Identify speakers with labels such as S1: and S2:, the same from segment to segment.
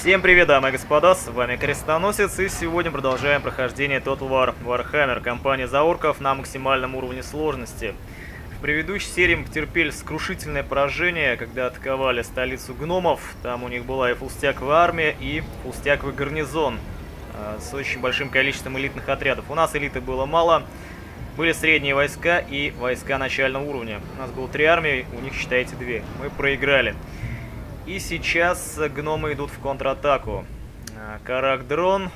S1: Всем привет, дамы и господа, с вами Крестоносец, и сегодня продолжаем прохождение Total War Warhammer, компания за орков на максимальном уровне сложности. В предыдущей серии мы потерпели скрушительное поражение, когда атаковали столицу гномов, там у них была и фулстяковая армия, и фулстяковый гарнизон, э, с очень большим количеством элитных отрядов. У нас элиты было мало, были средние войска и войска начального уровня. У нас было три армии, у них, считайте, две. Мы проиграли. И сейчас гномы идут в контратаку. А, Карак-дрон,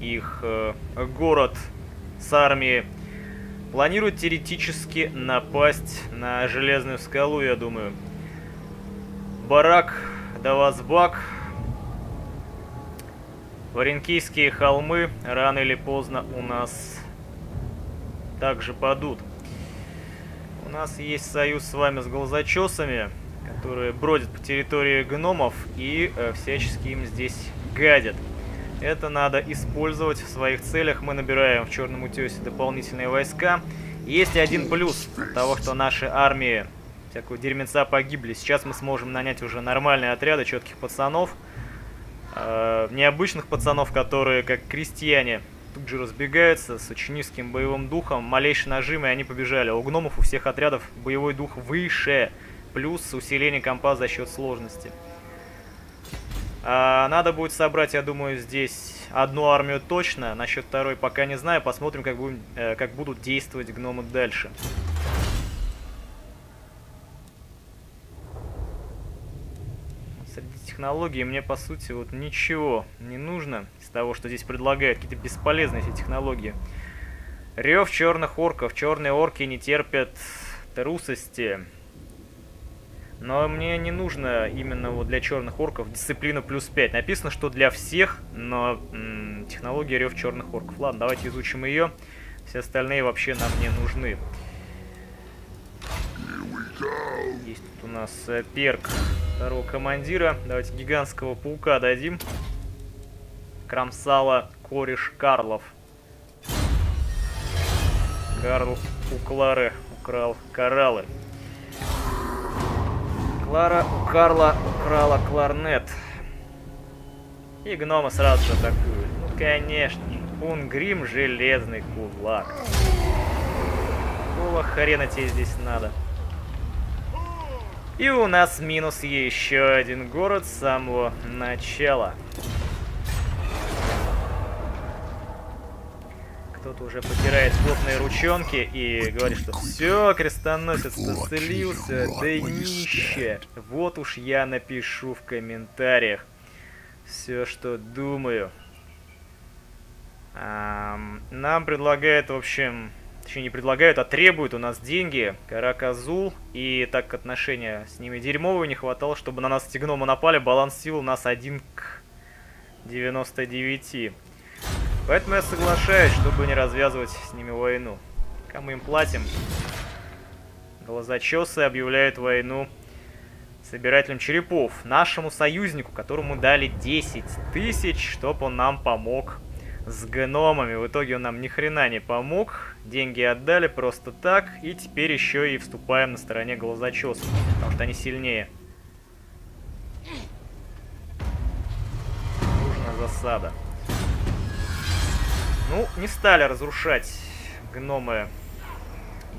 S1: их э, город с армией, планирует теоретически напасть на Железную скалу, я думаю. Барак, Давазбак, Варенкийские холмы рано или поздно у нас также падут. У нас есть союз с вами с голозачесами которые бродят по территории гномов и э, всячески им здесь гадят. Это надо использовать в своих целях. Мы набираем в Черном Утесе дополнительные войска. Есть один плюс того, что наши армии всякого дерьмеца погибли. Сейчас мы сможем нанять уже нормальные отряды четких пацанов. Э, необычных пацанов, которые, как крестьяне, тут же разбегаются с очень низким боевым духом. Малейший нажим, и они побежали. А у гномов у всех отрядов боевой дух выше плюс усиление компа за счет сложности. А, надо будет собрать, я думаю, здесь одну армию точно. Насчет второй пока не знаю. Посмотрим, как, будем, э, как будут действовать гномы дальше. Среди технологий мне, по сути, вот ничего не нужно из того, что здесь предлагают. Какие-то бесполезные эти технологии. Рев черных орков. Черные орки не терпят трусости. Но мне не нужно именно вот для черных орков дисциплина плюс 5. Написано, что для всех, но м технология рев черных орков. Ладно, давайте изучим ее. Все остальные вообще нам не нужны. Есть тут у нас э, перк второго командира. Давайте гигантского паука дадим. Крамсала кореш Карлов. Карл у Клары украл кораллы. Клара у Карла украла кларнет. И гномы сразу же атакуют. Ну, конечно же. Унгрим железный кулак. Какого хрена тебе здесь надо? И у нас минус еще один город с самого начала. Кто-то уже потирает плотные ручонки и говорит, что все, крестоносец исцелился, да нище. Вот уж я напишу в комментариях все, что думаю. Нам предлагают, в общем, точнее не предлагают, а требуют у нас деньги, Караказул, и так как отношения с ними дерьмовые, не хватало, чтобы на нас эти гномы напали, баланс сил у нас 1 к 99. Поэтому я соглашаюсь, чтобы не развязывать с ними войну. Кому им платим? Глазочесы объявляют войну собирателям черепов. Нашему союзнику, которому дали 10 тысяч, чтобы он нам помог с гномами. В итоге он нам ни хрена не помог. Деньги отдали просто так. И теперь еще и вступаем на стороне глазочесов. Потому что они сильнее. Нужна засада. Ну, не стали разрушать гномы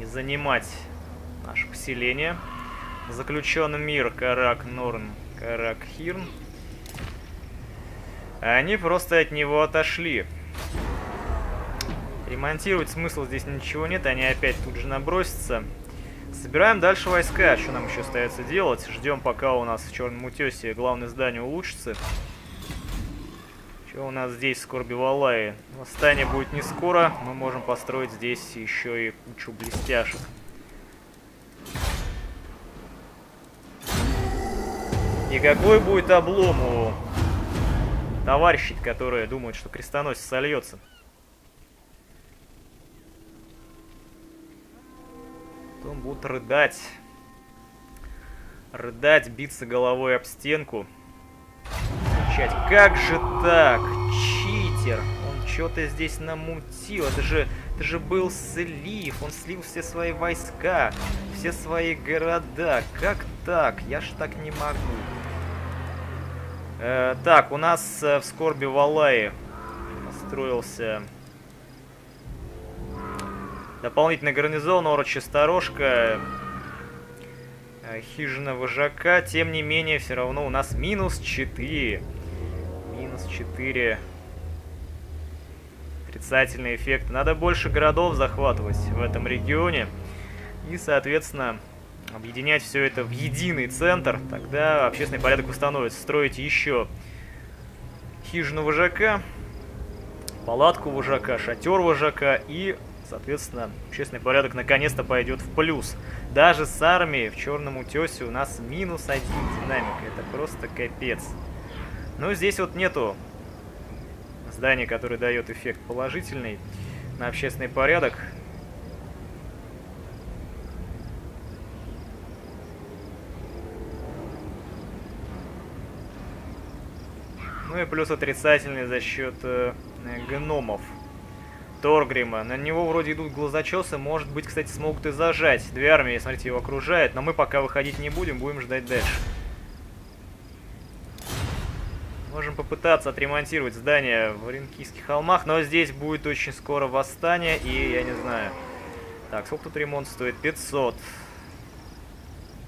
S1: и занимать наше поселение. Заключенный мир Карак Норн, Карак Хирн. Они просто от него отошли. Ремонтировать смысла здесь ничего нет, они опять тут же набросятся. Собираем дальше войска, что нам еще остается делать. Ждем, пока у нас в Черном Утесе главное здание улучшится. Что у нас здесь, Скорби Валаи? Восстание будет не скоро. Мы можем построить здесь еще и кучу блестяшек. И какой будет облом у товарищей, которые думают, что крестоносец сольется? Потом будут рыдать. Рыдать, биться головой об стенку кричать. Как же так? Читер! Он что-то здесь намутил. Это же, это же был слив. Он слил все свои войска, все свои города. Как так? Я ж так не могу. Э, так, у нас э, в Скорби Валаи построился дополнительный гарнизон, Орочи Сторожка, э, хижина вожака. Тем не менее, все равно у нас минус 4. Минус 4 отрицательный эффект. Надо больше городов захватывать в этом регионе. И, соответственно, объединять все это в единый центр, тогда общественный порядок установится. Строить еще хижину вожака, палатку вожака, шатер вожака и, соответственно, общественный порядок наконец-то пойдет в плюс. Даже с армией в Черном Утесе у нас минус один динамика. Это просто капец. Но здесь вот нету здания, которое дает эффект положительный на общественный порядок. Ну и плюс отрицательный за счет э, гномов. Торгрима. На него вроде идут глазочесы. Может быть, кстати, смогут и зажать. Две армии, смотрите, его окружают. Но мы пока выходить не будем, будем ждать дальше. Можем попытаться отремонтировать здание в Ренкийских холмах, но здесь будет очень скоро восстание, и я не знаю. Так, сколько тут ремонт стоит? 500.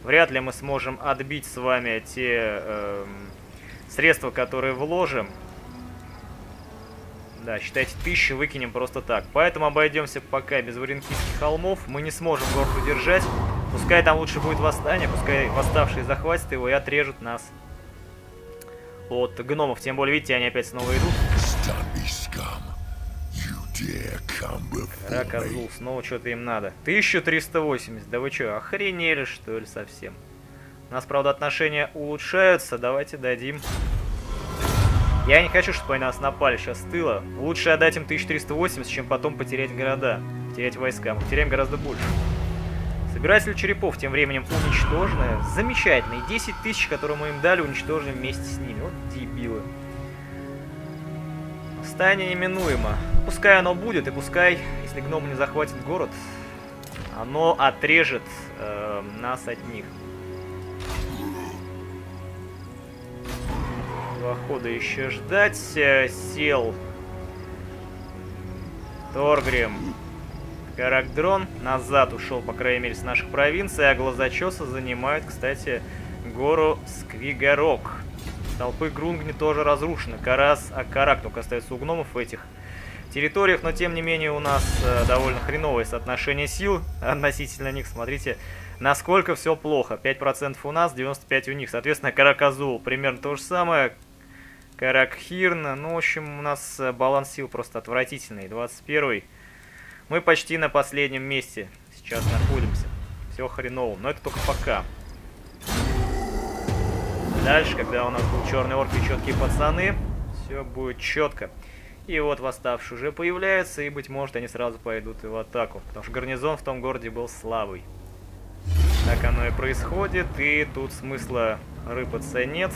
S1: Вряд ли мы сможем отбить с вами те... Э, средства, которые вложим, да, считайте, тысячи выкинем просто так. Поэтому обойдемся пока без Варенкийских холмов. Мы не сможем город удержать. Пускай там лучше будет восстание, пускай восставшие захватят его и отрежут нас от гномов. Тем более, видите, они опять снова идут. Рак Азул, снова что-то им надо. 1380, да вы что, охренели что ли совсем? У нас, правда, отношения улучшаются. Давайте дадим... Я не хочу, чтобы они нас напали сейчас с тыла. Лучше отдать им 1380, чем потом потерять города. Потерять войска. Мы теряем гораздо больше. Собиратель черепов тем временем уничтожены. Замечательно. И 10 тысяч, которые мы им дали, уничтожены вместе с ними. Вот дебилы. Стание неминуемо. Пускай оно будет, и пускай, если гном не захватит город, оно отрежет э, нас от них. Два хода еще ждать. Э, сел. Торгрим. Каракдрон назад ушел, по крайней мере, с наших провинций, а глазочесы занимают, кстати, гору Сквигарок. Толпы Грунгни тоже разрушены. Карас, а Карак только остается у гномов в этих территориях, но тем не менее у нас э, довольно хреновое соотношение сил относительно них. Смотрите, насколько все плохо. 5% у нас, 95% у них. Соответственно, Караказул примерно то же самое. Каракхирн. Ну, в общем, у нас э, баланс сил просто отвратительный. 21 Мы почти на последнем месте сейчас находимся. Все хреново. Но это только пока. Дальше, когда у нас был черный орк и четкие пацаны, все будет четко. И вот восставшие уже появляются, и, быть может, они сразу пойдут и в атаку. Потому что гарнизон в том городе был слабый. Так оно и происходит, и тут смысла рыпаться нет.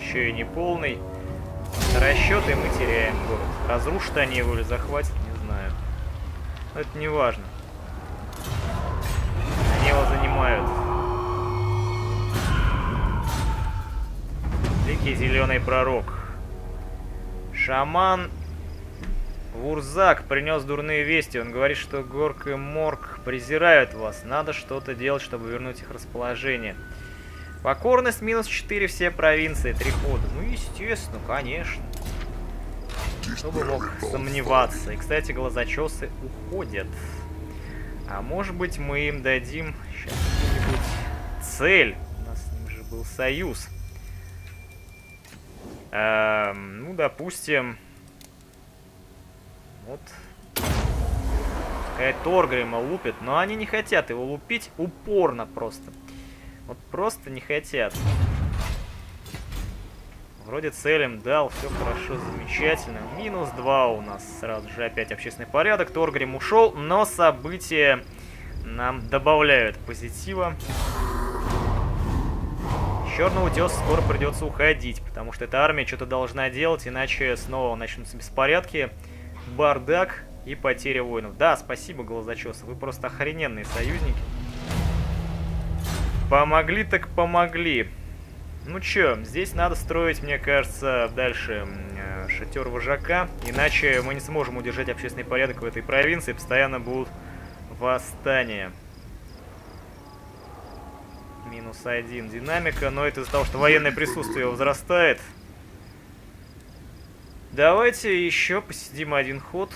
S1: Еще и не полный. Расчеты мы теряем город. Разрушат они его или захватят, не. Но это не важно. Они его занимают. Великий зеленый пророк. Шаман Вурзак принес дурные вести. Он говорит, что Горк и Морг презирают вас. Надо что-то делать, чтобы вернуть их расположение. Покорность минус 4 все провинции, три хода. Ну, естественно, конечно. Кто бы мог сомневаться. И, кстати, глазочесы уходят. А может быть, мы им дадим сейчас какую-нибудь цель. У нас с ним же был союз. Эм, ну, допустим... Вот. Пускай Торгрима лупит, но они не хотят его лупить упорно просто. Вот просто не хотят. Вроде целям дал, все хорошо, замечательно. Минус 2 у нас сразу же опять общественный порядок. Торгрим ушел, но события нам добавляют позитива. Черный утес скоро придется уходить, потому что эта армия что-то должна делать, иначе снова начнутся беспорядки, бардак и потеря воинов. Да, спасибо, глазочес, вы просто охрененные союзники. Помогли так помогли. Ну чё, здесь надо строить, мне кажется, дальше э, шатер вожака, иначе мы не сможем удержать общественный порядок в этой провинции, постоянно будут восстания. Минус один динамика, но это из-за того, что военное присутствие возрастает. Давайте еще посидим один ход.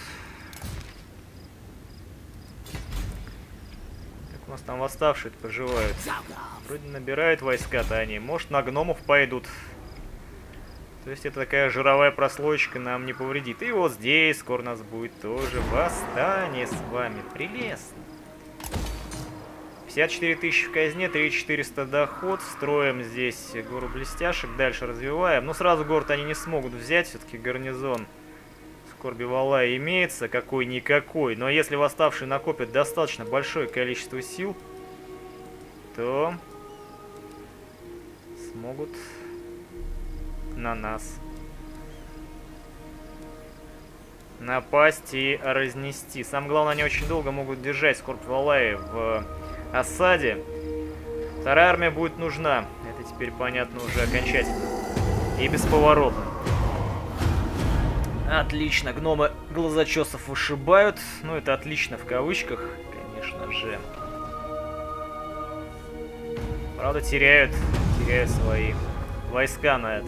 S1: Как у нас там восставшие поживают? Вроде набирают войска-то они. Может, на гномов пойдут. То есть это такая жировая прослойка нам не повредит. И вот здесь скоро нас будет тоже восстание с вами. Прелестно. 54 тысячи в казне, 3400 доход. Строим здесь гору блестяшек, дальше развиваем. Но сразу город они не смогут взять, все-таки гарнизон Скорби Вала имеется, какой-никакой. Но если восставшие накопят достаточно большое количество сил, то смогут на нас напасть и разнести. Самое главное, они очень долго могут держать Скорб Валаи в осаде. Вторая армия будет нужна. Это теперь понятно уже окончательно. И бесповоротно. Отлично, гномы глазочесов вышибают. Ну, это отлично в кавычках, конечно же. Правда, теряют, теряют свои войска на это.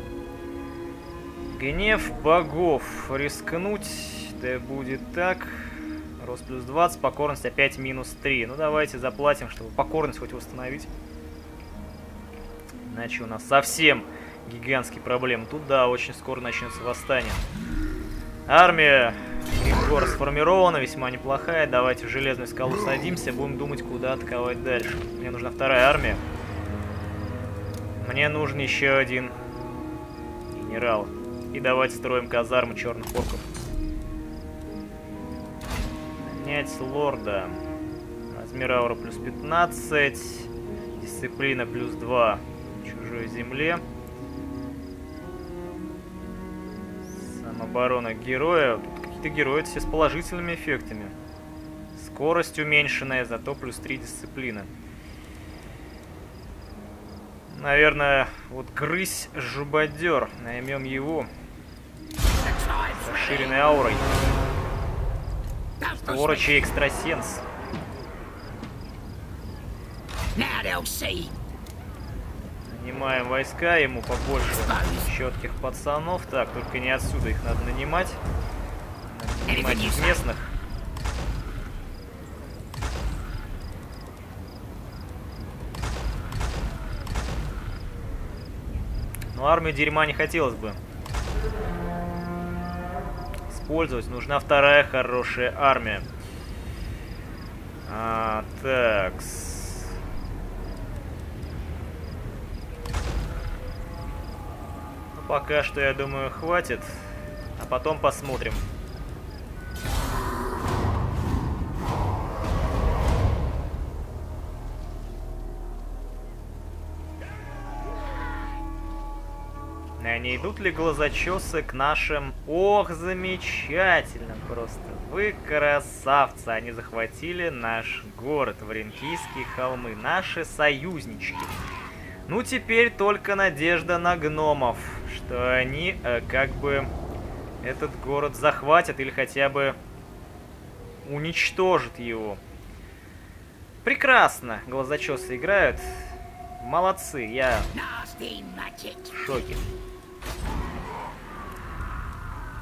S1: Гнев богов. Рискнуть, да будет так. Рост плюс 20, покорность опять минус 3. Ну, давайте заплатим, чтобы покорность хоть восстановить. Иначе у нас совсем гигантские проблемы. Тут, да, очень скоро начнется восстание. Армия Григор сформирована, весьма неплохая. Давайте в железную скалу садимся, будем думать, куда атаковать дальше. Мне нужна вторая армия. Мне нужен еще один генерал. И давайте строим казарму черных орков. Нанять лорда. Размер аура плюс 15. Дисциплина плюс 2 чужой земле. Самооборона героя. Тут какие-то герои все с положительными эффектами. Скорость уменьшенная, зато плюс 3 дисциплины. Наверное, вот грызь жубадер. Наймем его. Расширенной аурой. Орочий экстрасенс. Нанимаем войска, ему побольше четких пацанов. Так, только не отсюда их надо нанимать. Нанимать местных. Но армию дерьма не хотелось бы использовать. Нужна вторая хорошая армия. А, так. Ну, пока что, я думаю, хватит. А потом посмотрим. Не идут ли глазочесы к нашим... Ох, замечательно просто. Вы красавцы. Они захватили наш город, Варенкийские холмы. Наши союзнички. Ну, теперь только надежда на гномов, что они э, как бы этот город захватят или хотя бы уничтожат его. Прекрасно глазочесы играют. Молодцы, я в шоке.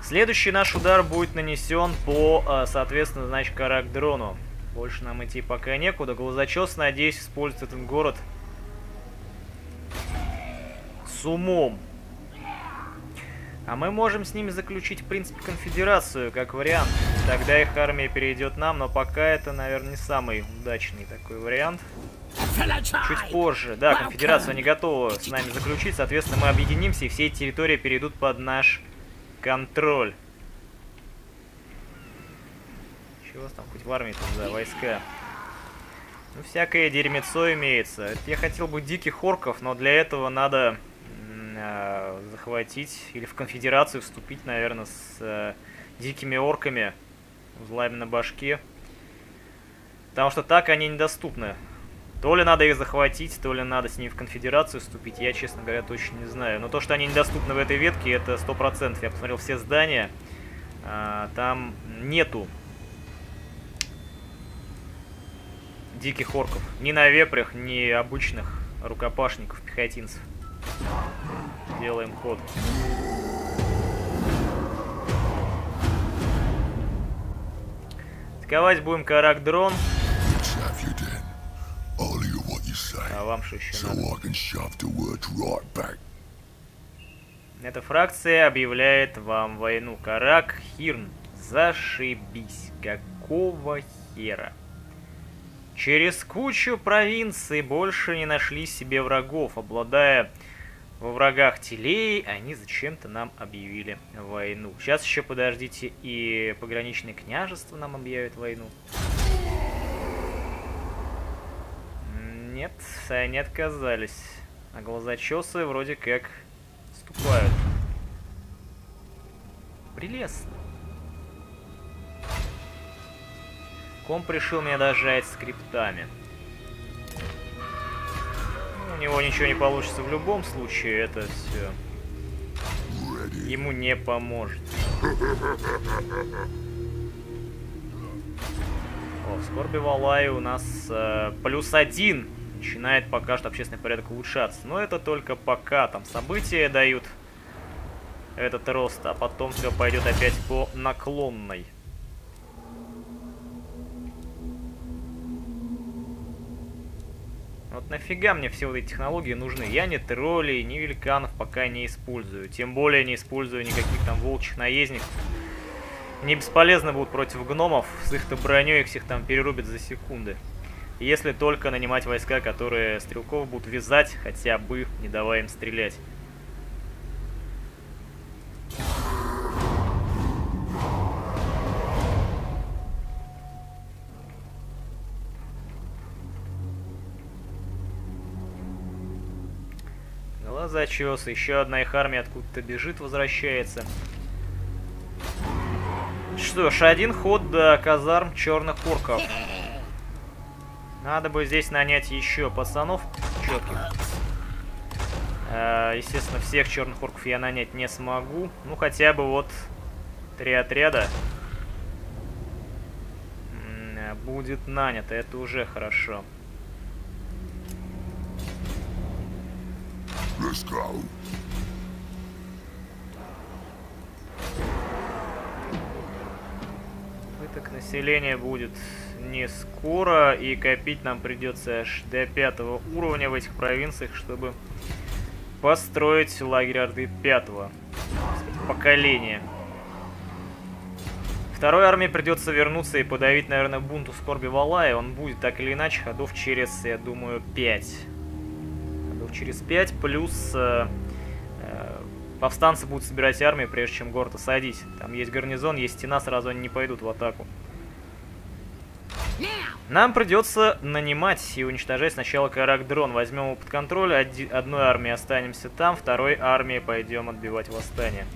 S1: Следующий наш удар будет нанесен по, э, соответственно, значит, Карак-дрону. Больше нам идти пока некуда. Глазочес, надеюсь, использует этот город с умом. А мы можем с ними заключить, в принципе, конфедерацию, как вариант. Тогда их армия перейдет нам, но пока это, наверное, не самый удачный такой вариант. Чуть позже, да, конфедерацию они готовы с нами заключить, соответственно, мы объединимся, и все эти территории перейдут под наш контроль. Чего у вас там хоть в армии там за войска? Ну, всякое дерьмецо имеется. Это я хотел бы диких орков, но для этого надо э, захватить или в конфедерацию вступить, наверное, с э, дикими орками, узлами на башке. Потому что так они недоступны. То ли надо их захватить, то ли надо с ними в конфедерацию вступить, я, честно говоря, точно не знаю. Но то, что они недоступны в этой ветке, это 100%. Я посмотрел все здания, а, там нету диких орков. Ни на вепрях, ни обычных рукопашников, пехотинцев. Делаем ход. Атаковать будем карак дрон. Что еще надо? Эта фракция объявляет вам войну. Карак Хирн. Зашибись. Какого хера? Через кучу провинций больше не нашли себе врагов. Обладая во врагах Телей, они зачем-то нам объявили войну. Сейчас еще, подождите, и пограничное княжество нам объявит войну. Нет, они отказались. А глазочесы вроде как вступают. Прелестно. Комп решил меня дожать скриптами. Ну, у него ничего не получится в любом случае, это все ему не поможет. О, Скорби Валай у нас э, плюс один начинает пока что общественный порядок улучшаться. Но это только пока там события дают этот рост, а потом все пойдет опять по наклонной. Вот нафига мне все вот эти технологии нужны? Я ни троллей, ни великанов пока не использую. Тем более не использую никаких там волчьих наездников. Не бесполезно будут против гномов. С их-то броней их всех там перерубят за секунды. Если только нанимать войска, которые стрелков будут вязать, хотя бы не давая им стрелять. Глазочес, еще одна их армия откуда-то бежит, возвращается. Что ж, один ход до казарм черных орков. Надо бы здесь нанять еще пацанов четких. Э, естественно, всех черных орков я нанять не смогу. Ну, хотя бы вот три отряда будет нанято. Это уже хорошо. Let's go. Пыток населения будет не скоро, и копить нам придется аж до пятого уровня в этих провинциях, чтобы построить лагерь Орды пятого поколения. Второй армии придется вернуться и подавить, наверное, бунту Скорби Валая. Он будет так или иначе ходов через, я думаю, 5. Ходов через 5, плюс э, э, повстанцы будут собирать армию, прежде чем город осадить. Там есть гарнизон, есть стена, сразу они не пойдут в атаку. Нам придется нанимать и уничтожать сначала Карак-дрон. Возьмем его под контроль, Оди одной армией останемся там, второй армией пойдем отбивать восстание.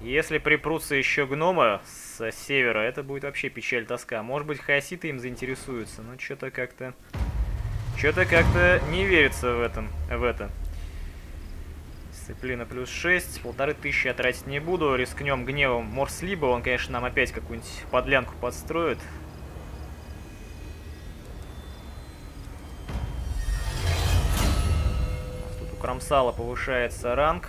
S1: Если припрутся еще гномы с севера, это будет вообще печаль тоска. Может быть, хаоситы им заинтересуются, но что-то как-то... Что-то как-то не верится в этом, в это. Дисциплина плюс 6. Полторы тысячи я тратить не буду. Рискнем гневом Морслиба. Он, конечно, нам опять какую-нибудь подлянку подстроит. Тут у Крамсала повышается ранг.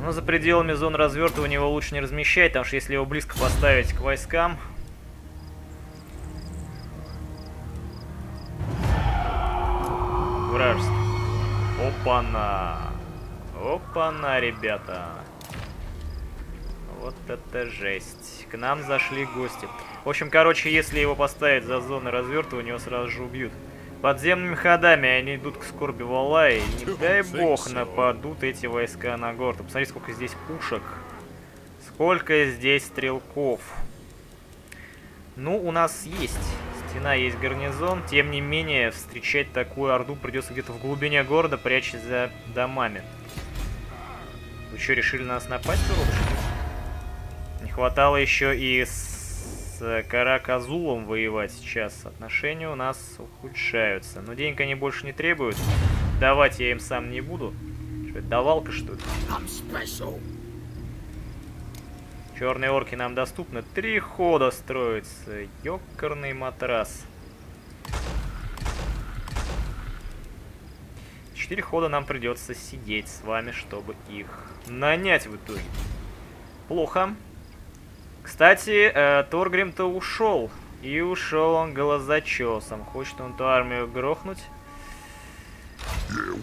S1: Но за пределами зон развертывания его лучше не размещать, потому что если его близко поставить к войскам... Вражеский. Опа-на! Опа-на, ребята! Вот это жесть. К нам зашли гости. В общем, короче, если его поставить за зоны развертывания, его сразу же убьют. Подземными ходами они идут к скорби Валай. И не дай бог нападут эти войска на город. Посмотри, сколько здесь пушек. Сколько здесь стрелков. Ну, у нас есть Стена есть гарнизон. Тем не менее, встречать такую орду придется где-то в глубине города, прячась за домами. Вы что, решили на нас напасть, уродышки? Не хватало еще и с Караказулом воевать сейчас. Отношения у нас ухудшаются. Но денег они больше не требуют. Давать я им сам не буду. Что это, давалка, что ли? Черные орки нам доступны. Три хода строится. Ёкарный матрас. Четыре хода нам придется сидеть с вами, чтобы их нанять в итоге. Плохо. Кстати, э, Торгрим-то ушел. И ушел он голозачесом. Хочет он ту армию грохнуть.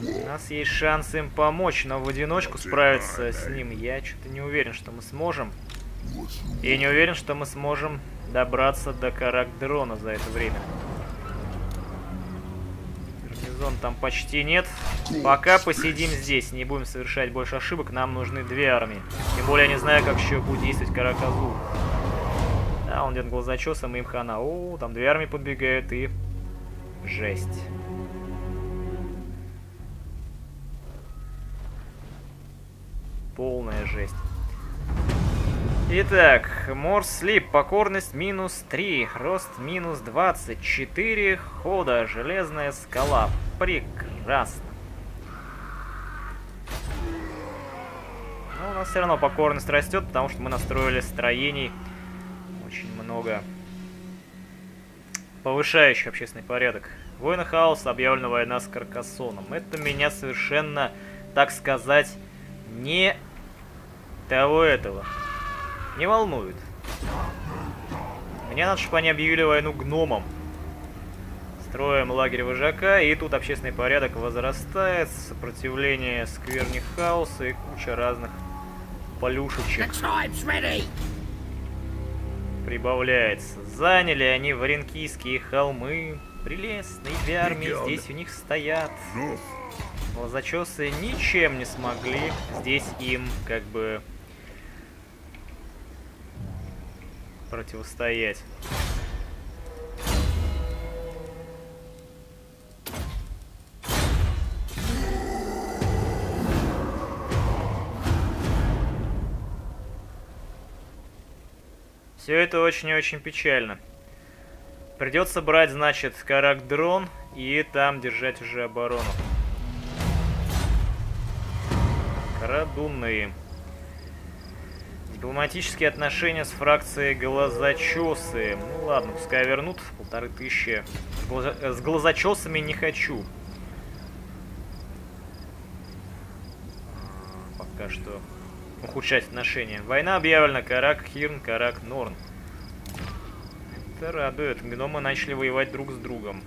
S1: У нас есть шанс им помочь, но в одиночку справиться с ним я что-то не уверен, что мы сможем. И не уверен, что мы сможем добраться до Карак-дрона за это время. Гарнизон там почти нет. Пока посидим здесь, не будем совершать больше ошибок. Нам нужны две армии. Тем более я не знаю, как еще будет действовать Караказу. Да, он идет глазочесом, и им хана. О, там две армии подбегают, и... Жесть. Полная жесть. Итак, Морс Слип, покорность минус 3, рост минус 24, хода, железная скала. Прекрасно. Но у нас все равно покорность растет, потому что мы настроили строений очень много повышающих общественный порядок. Война хаоса, объявлена война с Каркасоном. Это меня совершенно, так сказать, не того этого не волнует. Мне надо, чтобы они объявили войну гномам. Строим лагерь вожака, и тут общественный порядок возрастает, сопротивление скверни хаоса и куча разных полюшечек прибавляется. Заняли они варенкийские холмы. Прелестные две армии здесь у них стоят. Глазочесы ничем не смогли здесь им как бы противостоять. Все это очень и очень печально. Придется брать, значит, Карак-дрон и там держать уже оборону. Крадунные. Дипломатические отношения с фракцией Глазочесы. Ну ладно, пускай вернут. Полторы тысячи. С, глаза... с Глазочесами не хочу. Пока что ухудшать отношения. Война объявлена. Карак Хирн, Карак Норн. Это радует. Гномы начали воевать друг с другом.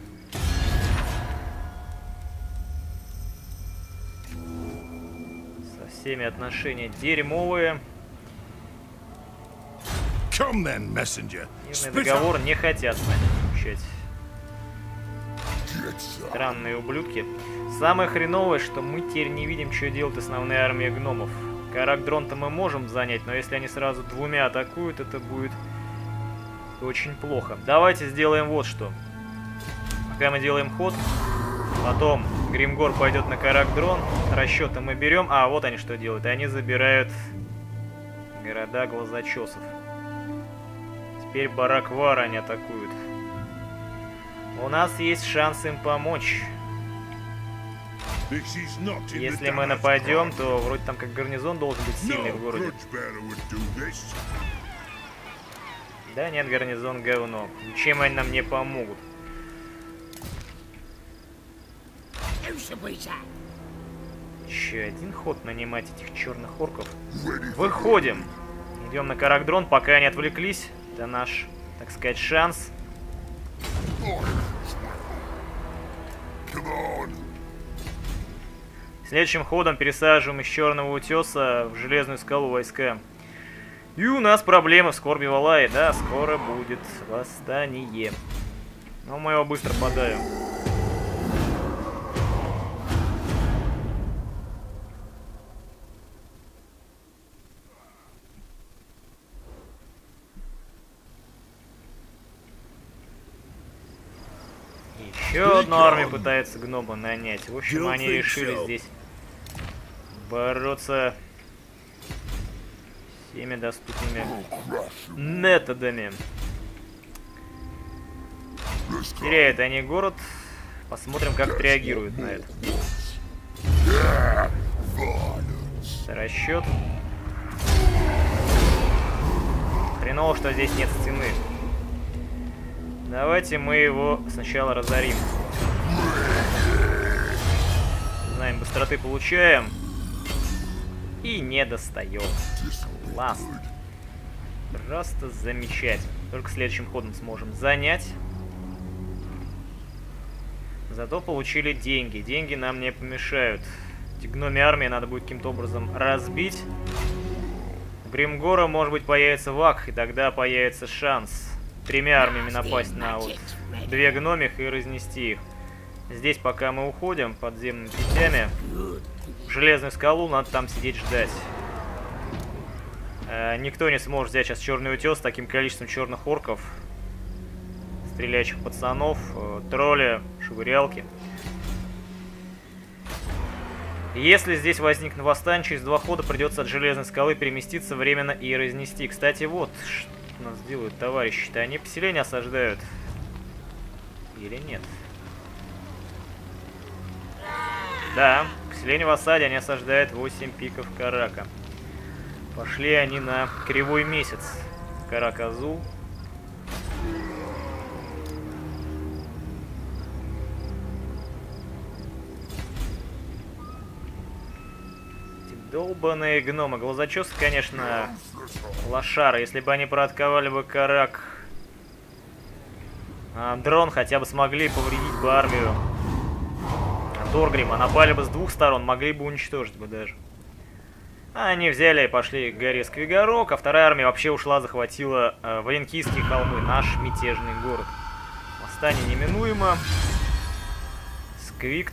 S1: Со всеми отношения дерьмовые. Мирный договор не хотят с нами заключать. Странные ублюдки. Самое хреновое, что мы теперь не видим, что делать основная армия гномов. Карак-дрон-то мы можем занять, но если они сразу двумя атакуют, это будет очень плохо. Давайте сделаем вот что. Пока мы делаем ход, потом Гримгор пойдет на Карак-дрон, расчеты мы берем. А, вот они что делают. Они забирают города глазочесов. Теперь Бараквара они атакуют. У нас есть шанс им помочь. Если мы нападем, то вроде там как гарнизон должен быть сильный в городе. Да нет, гарнизон говно. Чем они нам не помогут? Еще один ход нанимать этих черных орков. Выходим. Идем на Каракдрон, пока они отвлеклись. Это наш, так сказать, шанс. Следующим ходом пересаживаем из Черного Утеса в Железную Скалу войска. И у нас проблемы в Скорби Валае. Да, скоро будет восстание. Но мы его быстро подаем. Еще одну армию пытается гнома нанять. В общем, они решили здесь бороться всеми доступными методами. Теряют они город. Посмотрим, как отреагируют на это. Расчет. Хреново, что здесь нет стены. Давайте мы его сначала разорим. Знаем, быстроты получаем. И не достаем. Классно. Просто замечательно. Только следующим ходом сможем занять. Зато получили деньги. Деньги нам не помешают. Гноми армии надо будет каким-то образом разбить. У Гримгора, может быть, появится вак, и тогда появится шанс тремя армиями напасть на вот две гномих и разнести их. Здесь, пока мы уходим подземными путями, железную скалу надо там сидеть ждать. Э, никто не сможет взять сейчас черный утес с таким количеством черных орков, стреляющих пацанов, э, тролли, швырялки. Если здесь возникнет восстание, через два хода придется от железной скалы переместиться временно и разнести. Кстати, вот, что нас делают товарищи-то. Они поселение осаждают. Или нет? Да, поселение в осаде, они осаждают 8 пиков Карака. Пошли они на кривой месяц. Караказу. Долбаные гномы. Глазочесы, конечно, лошары. Если бы они проотковали бы карак... А, дрон хотя бы смогли повредить бы армию Торгрима. Напали бы с двух сторон, могли бы уничтожить бы даже. А они взяли и пошли к горе Сквигарок, а вторая армия вообще ушла, захватила э, Валенкийские холмы, наш мятежный город. Восстание неминуемо. Сквик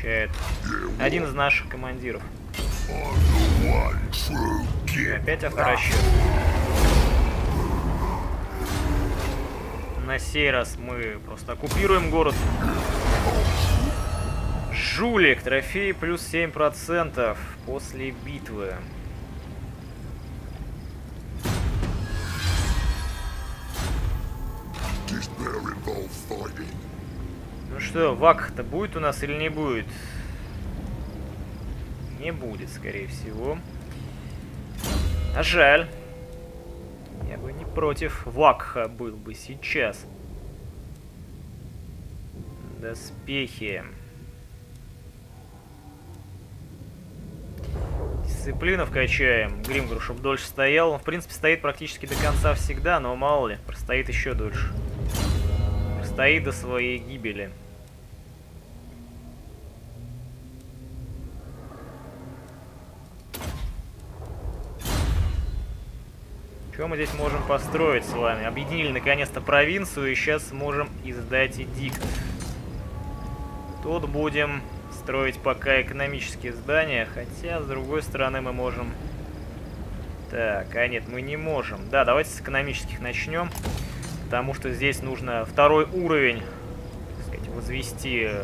S1: Получает один из наших командиров. опять авторасчет. На сей раз мы просто оккупируем город. Жулик, трофей плюс 7% после битвы. Что, вак-то будет у нас или не будет? Не будет, скорее всего. А жаль. Я бы не против Вакха был бы сейчас. Доспехи. Дисциплину вкачаем. Гримгру, чтобы дольше стоял. Он, в принципе, стоит практически до конца всегда, но мало ли, простоит еще дольше. Простоит до своей гибели. Что мы здесь можем построить с вами? Объединили наконец-то провинцию и сейчас можем издать эдикт. Тут будем строить пока экономические здания, хотя с другой стороны мы можем... Так, а нет, мы не можем. Да, давайте с экономических начнем, потому что здесь нужно второй уровень, так сказать, возвести э,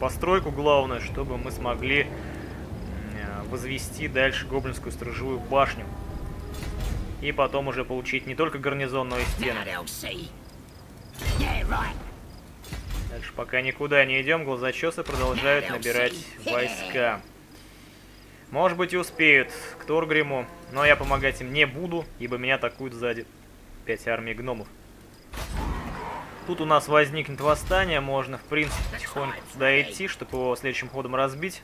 S1: постройку главную, чтобы мы смогли э, возвести дальше гоблинскую сторожевую башню. И потом уже получить не только гарнизон, но и стены. Дальше пока никуда не идем, глазочесы продолжают набирать войска. Может быть и успеют к Торгриму, но я помогать им не буду, ибо меня атакуют сзади пять армий гномов. Тут у нас возникнет восстание, можно в принципе потихоньку туда идти, чтобы его следующим ходом разбить.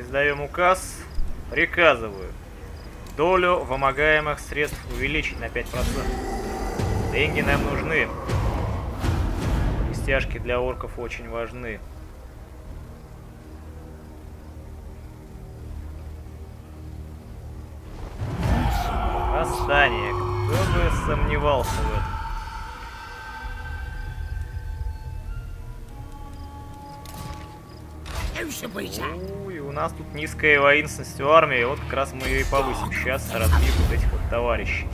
S1: Издаем указ, приказываю долю вымогаемых средств увеличить на 5%. Деньги нам нужны. Стяжки для орков очень важны. Восстание. Кто бы сомневался в этом. И у нас тут низкая воинственность у армии, вот как раз мы ее и повысим. Сейчас разбьем вот этих вот товарищей.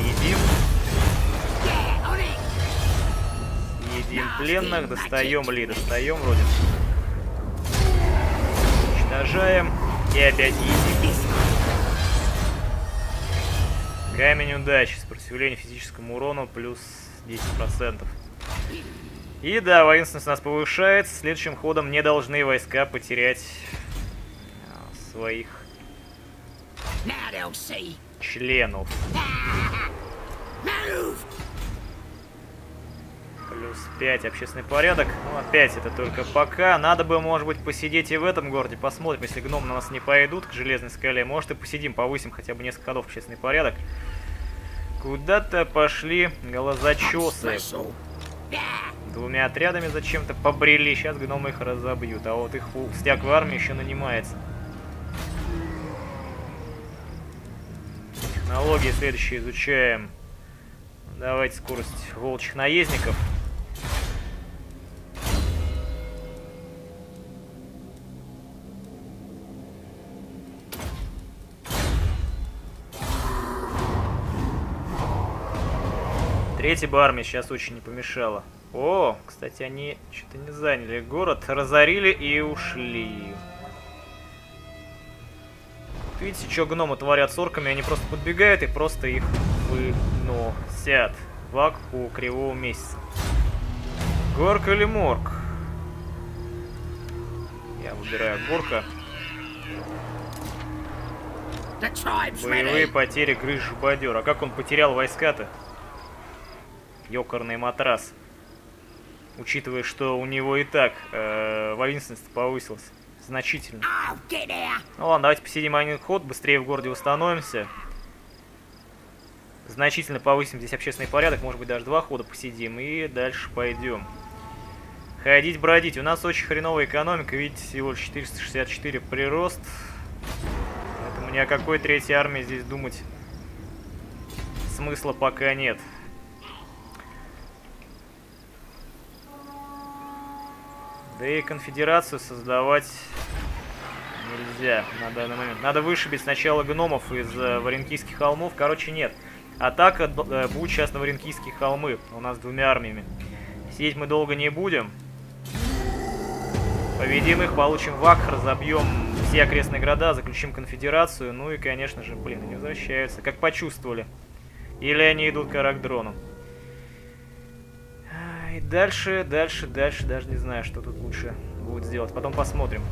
S1: Едим. Едим пленных, достаем ли, достаем вроде. Уничтожаем. И опять едим. Камень удачи. Сопротивление физическому урону плюс 10%. И да, воинственность у нас повышается. Следующим ходом не должны войска потерять а, своих членов. Плюс 5 общественный порядок. Ну, опять это только пока. Надо бы, может быть, посидеть и в этом городе. Посмотрим, если гном на нас не пойдут к железной скале. Может и посидим, повысим хотя бы несколько ходов общественный порядок. Куда-то пошли глазочесы. Двумя отрядами зачем-то побрели. Сейчас гномы их разобьют. А вот их стяг в армии еще нанимается. Технологии следующие изучаем. Давайте скорость волчьих наездников. Третья бы армия сейчас очень не помешала. О, кстати, они что-то не заняли город, разорили и ушли. Видите, что гномы творят с орками? Они просто подбегают и просто их выносят. Вак у кривого месяца. Горк или морг? Я выбираю горка. Боевые потери грыж жбодер. А как он потерял войска-то? Ёкарный матрас. Учитывая, что у него и так э, воинственность повысилась значительно. Ну ладно, давайте посидим один ход, быстрее в городе установимся. Значительно повысим здесь общественный порядок, может быть даже два хода посидим и дальше пойдем. Ходить, бродить. У нас очень хреновая экономика, видите, всего лишь 464 прирост. Поэтому ни о какой третьей армии здесь думать смысла пока нет. Да и конфедерацию создавать нельзя на данный момент. Надо вышибить сначала гномов из э, Варенкийских холмов. Короче, нет. Атака э, будет сейчас на Варенкийские холмы. У нас двумя армиями. Сидеть мы долго не будем. Победим их, получим вак, разобьем все окрестные города, заключим конфедерацию. Ну и, конечно же, блин, они возвращаются. Как почувствовали. Или они идут к Арагдрону. Дальше, дальше, дальше, даже не знаю, что тут лучше будет сделать. Потом посмотрим.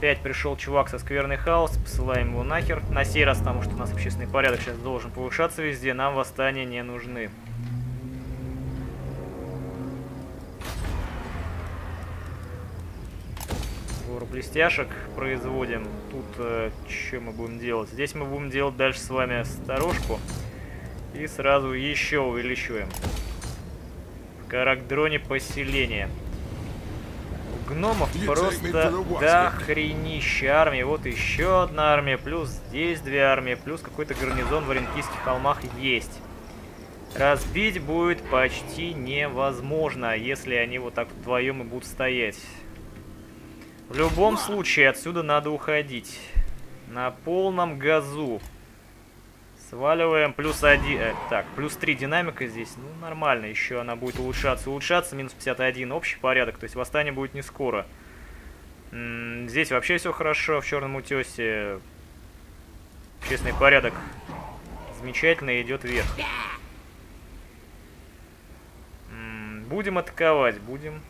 S1: Опять пришел чувак со скверный хаос, посылаем его нахер. На сей раз, потому что у нас общественный порядок сейчас должен повышаться везде, нам восстания не нужны. Гору блестяшек производим. Тут э, что мы будем делать? Здесь мы будем делать дальше с вами сторожку. И сразу еще увеличиваем. Карагдроне поселение. Гномов просто до хренища армии. Вот еще одна армия, плюс здесь две армии, плюс какой-то гарнизон в Оренкийских холмах есть. Разбить будет почти невозможно, если они вот так вдвоем и будут стоять. В любом случае, отсюда надо уходить. На полном газу. Сваливаем. Плюс один. Э, так, плюс 3 динамика здесь. Ну, нормально. Еще она будет улучшаться. Улучшаться. Минус 51. Общий порядок. То есть восстание будет не скоро. М -м, здесь вообще все хорошо. В Черном утесе общественный порядок замечательно идет вверх. М будем атаковать. Будем.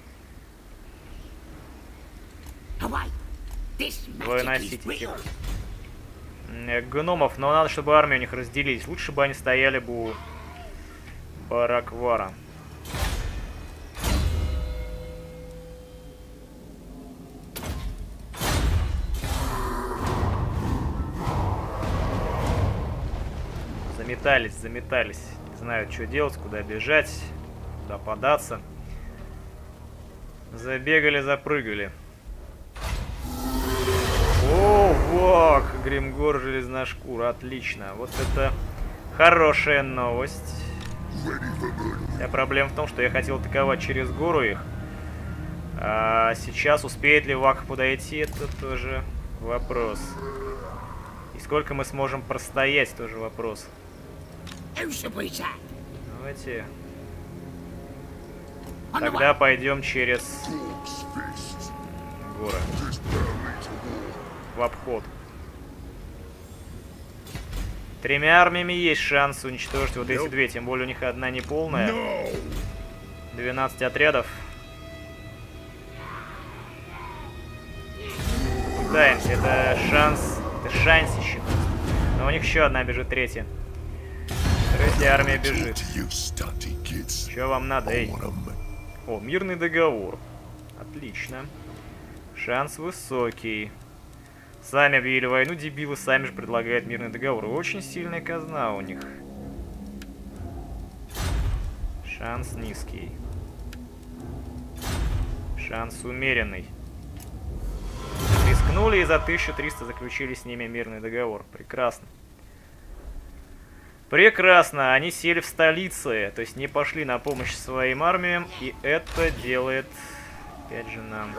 S1: Выносить этих гномов, но надо, чтобы армию у них разделились. Лучше бы они стояли бы у Бараквара. Заметались, заметались. Не знаю, что делать, куда бежать, куда податься. Забегали, запрыгали. О, вок! Гримгор Железношкура. Отлично. Вот это хорошая новость. Проблема в том, что я хотел атаковать через гору их. А сейчас успеет ли Вак подойти, это тоже вопрос. И сколько мы сможем простоять, тоже вопрос. Давайте... Тогда пойдем через горы. В обход. Тремя армиями есть шанс уничтожить вот эти две, тем более у них одна не полная. 12 отрядов. Пытаемся, это шанс, это шансище. Но у них еще одна бежит, третья. Третья армия бежит. Что вам надо, эй? О, мирный договор. Отлично. Шанс высокий. Сами объявили войну, дебилы сами же предлагают мирный договор. Очень сильная казна у них. Шанс низкий. Шанс умеренный. Рискнули и за 1300 заключили с ними мирный договор. Прекрасно. Прекрасно, они сели в столице, то есть не пошли на помощь своим армиям, и это делает, опять же, нам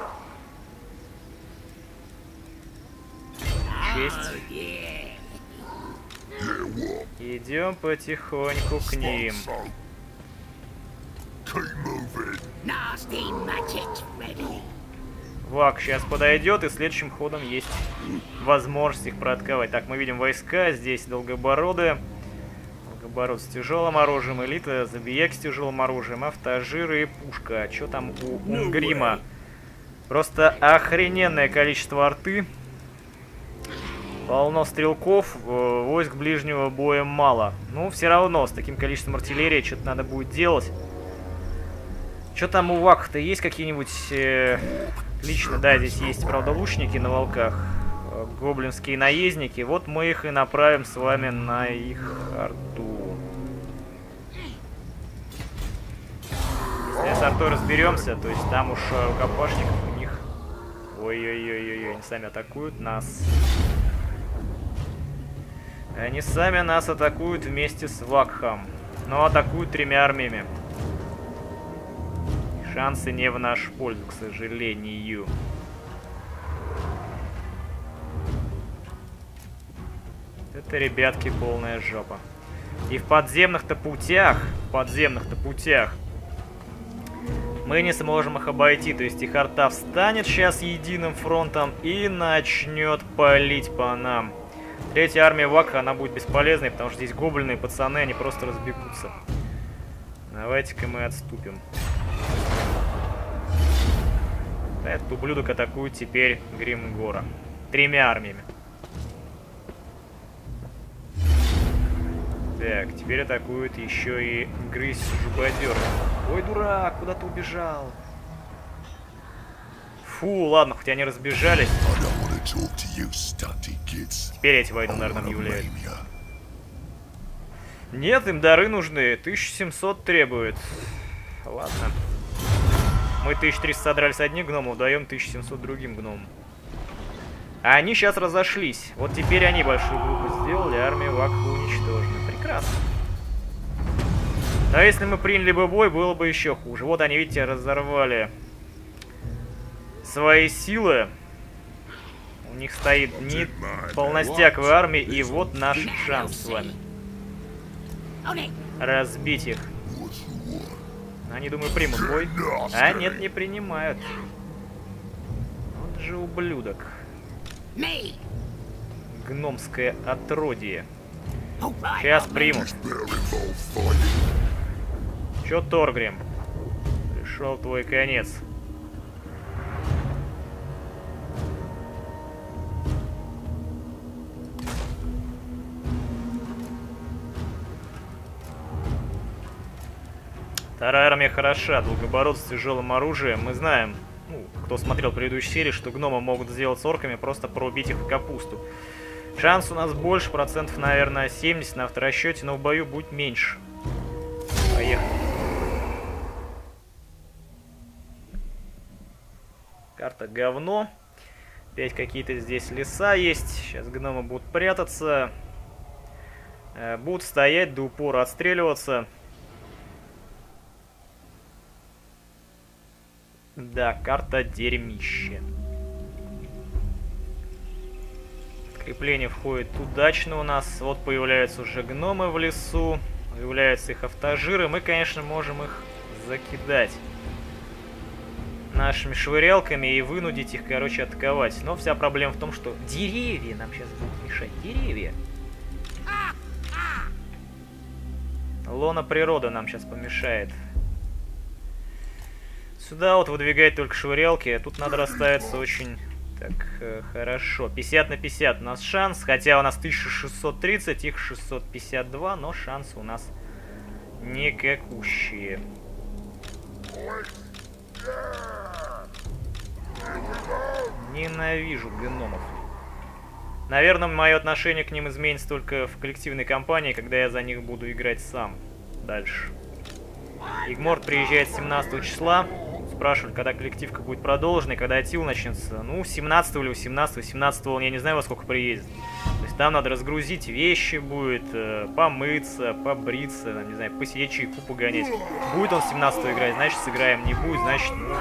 S1: честь. Идем потихоньку к ним. Вак сейчас подойдет, и следующим ходом есть возможность их проатаковать. Так, мы видим войска, здесь долгобороды. Долгобород с тяжелым оружием, элита, забияк с тяжелым оружием, автожиры и пушка. Что там у Унгрима? Просто охрененное количество арты. Полно стрелков, э, войск ближнего боя мало. Ну, все равно, с таким количеством артиллерии что-то надо будет делать. Что там у Вак-то есть какие-нибудь... Э, лично, да, здесь есть, правда, лучники на волках. Э, гоблинские наездники. Вот мы их и направим с вами на их арту. Если с артой разберемся, то есть там уж рукопашников у них... Ой-ой-ой-ой, они сами атакуют нас. Они сами нас атакуют вместе с Вакхом. Но атакуют тремя армиями. Шансы не в нашу пользу, к сожалению. Это, ребятки, полная жопа. И в подземных-то путях, подземных-то путях, мы не сможем их обойти. То есть их арта встанет сейчас единым фронтом и начнет палить по нам. Третья армия Вака, она будет бесполезной, потому что здесь гоблины пацаны, они просто разбегутся. Давайте-ка мы отступим. Этот ублюдок атакует теперь Гримгора. Тремя армиями. Так, теперь атакует еще и грызь жубодер. Ой, дурак, куда ты убежал? Фу, ладно, хоть они разбежались. Теперь эти войну, наверное, объявляют. Нет, им дары нужны. 1700 требует. Ладно. Мы 1300 содрали с одних гномов, даем 1700 другим гномам. А они сейчас разошлись. Вот теперь они большую группу сделали, армия Вакха уничтожена. Прекрасно. А если мы приняли бы бой, было бы еще хуже. Вот они, видите, разорвали свои силы. У них стоит не полностяковая армия, и вот наш шанс с вами. Разбить их. Они, думаю, примут бой. А нет, не принимают. Он же ублюдок. Гномское отродье. Сейчас примут. Чё, Торгрим? Пришел твой конец. Вторая армия хороша, долгобород с тяжелым оружием. Мы знаем, ну, кто смотрел предыдущую серию, что гномы могут сделать с орками, просто порубить их в капусту. Шанс у нас больше, процентов, наверное, 70 на авторасчете, но в бою будет меньше. Поехали. Карта говно. Опять какие-то здесь леса есть. Сейчас гномы будут прятаться. Э, будут стоять до упора, отстреливаться. Да, карта дерьмище. Крепление входит удачно у нас. Вот появляются уже гномы в лесу. Появляются их автожиры. Мы, конечно, можем их закидать нашими швырялками и вынудить их, короче, атаковать. Но вся проблема в том, что деревья нам сейчас будут мешать. Деревья. Лона природа нам сейчас помешает. Сюда вот выдвигать только швырялки, а тут надо расставиться очень так э, хорошо. 50 на 50 у нас шанс, хотя у нас 1630, их 652, но шансы у нас никакущие. Ненавижу гномов. Наверное, мое отношение к ним изменится только в коллективной кампании, когда я за них буду играть сам. Дальше. Игморт приезжает 17 числа. Спрашивали, когда коллективка будет продолжена и когда Атил начнется. Ну, 17 или 18 17 он, я не знаю, во сколько приедет. То есть там надо разгрузить вещи будет, э, помыться, побриться, там, не знаю, посидеть чайку погонять. Будет он 17 играть, значит сыграем. Не будет, значит, ну,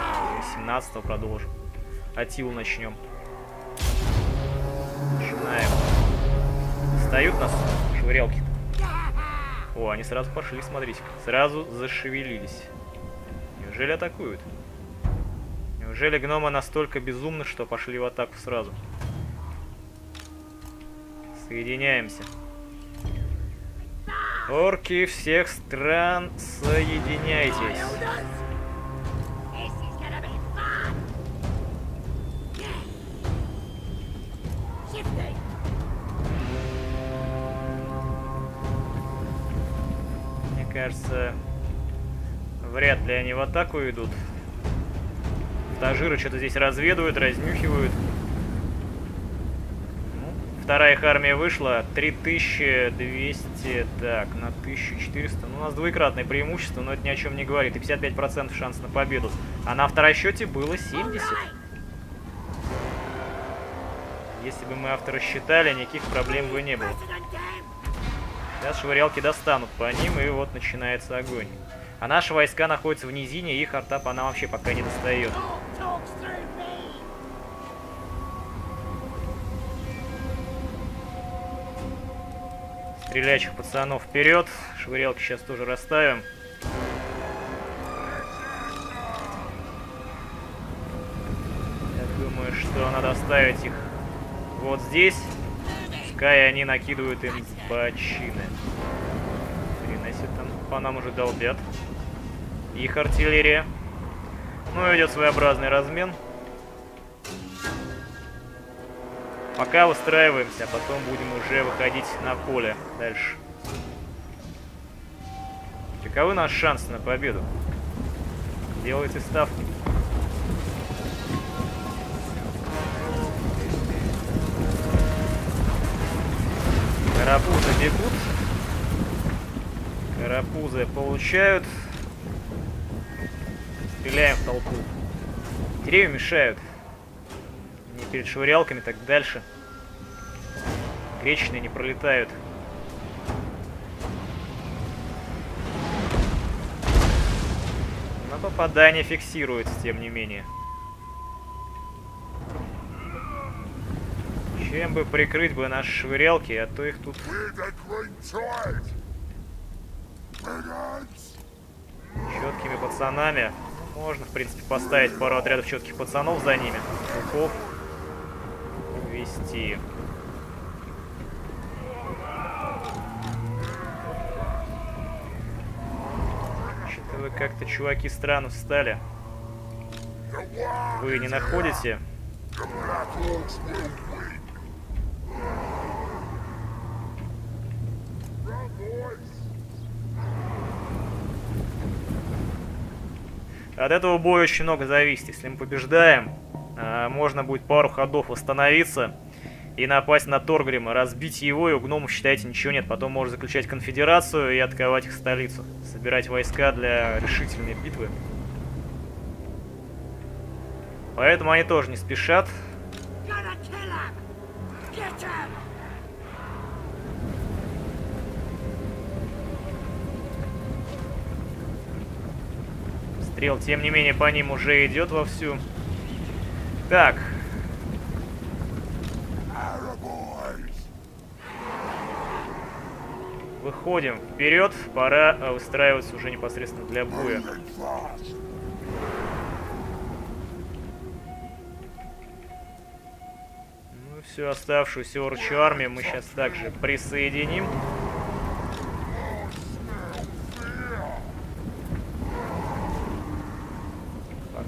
S1: 17 продолжим. Атил начнем. Начинаем. Встают нас швырялки. О, они сразу пошли, смотрите. Сразу зашевелились. Неужели атакуют? Неужели гномы настолько безумны, что пошли в атаку сразу? Соединяемся. Орки всех стран, соединяйтесь. кажется, вряд ли они в атаку идут. Стажиры что-то здесь разведывают, разнюхивают. Ну, вторая их армия вышла. 3200, так, на 1400. Ну, у нас двоекратное преимущество, но это ни о чем не говорит. И 55% шанс на победу. А на второсчете было 70. Если бы мы автора считали, никаких проблем бы не было. Сейчас швырялки достанут по ним, и вот начинается огонь. А наши войска находятся в низине, и их артап она вообще пока не достает. Стреляющих пацанов вперед. Швырялки сейчас тоже расставим. Я думаю, что надо оставить их вот здесь. Пускай они накидывают им бочины. Хрена там по нам уже долбят. Их артиллерия. Ну, идет своеобразный размен. Пока устраиваемся, а потом будем уже выходить на поле дальше. Каковы наши шансы на победу? Делайте ставки. Карапузы бегут. Карапузы получают. Стреляем в толпу. Деревья мешают. Не перед швырялками, так дальше. Гречные не пролетают. Но попадание фиксируется, тем не менее. Чем бы прикрыть бы наши швырялки, а то их тут... Четкими пацанами. Можно, в принципе, поставить пару отрядов четких пацанов за ними. Пуков. Вести. Что-то вы как-то, чуваки, странно встали. Вы не находите? От этого боя очень много зависит. Если мы побеждаем, а, можно будет пару ходов восстановиться и напасть на Торгрима, разбить его, и у гномов, считайте, ничего нет. Потом можно заключать конфедерацию и атаковать их столицу. Собирать войска для решительной битвы. Поэтому они тоже не спешат. Стрел, тем не менее, по ним уже идет вовсю. Так. Выходим вперед. Пора э, выстраиваться уже непосредственно для боя. Ну, всю оставшуюся орчу армию мы сейчас также присоединим.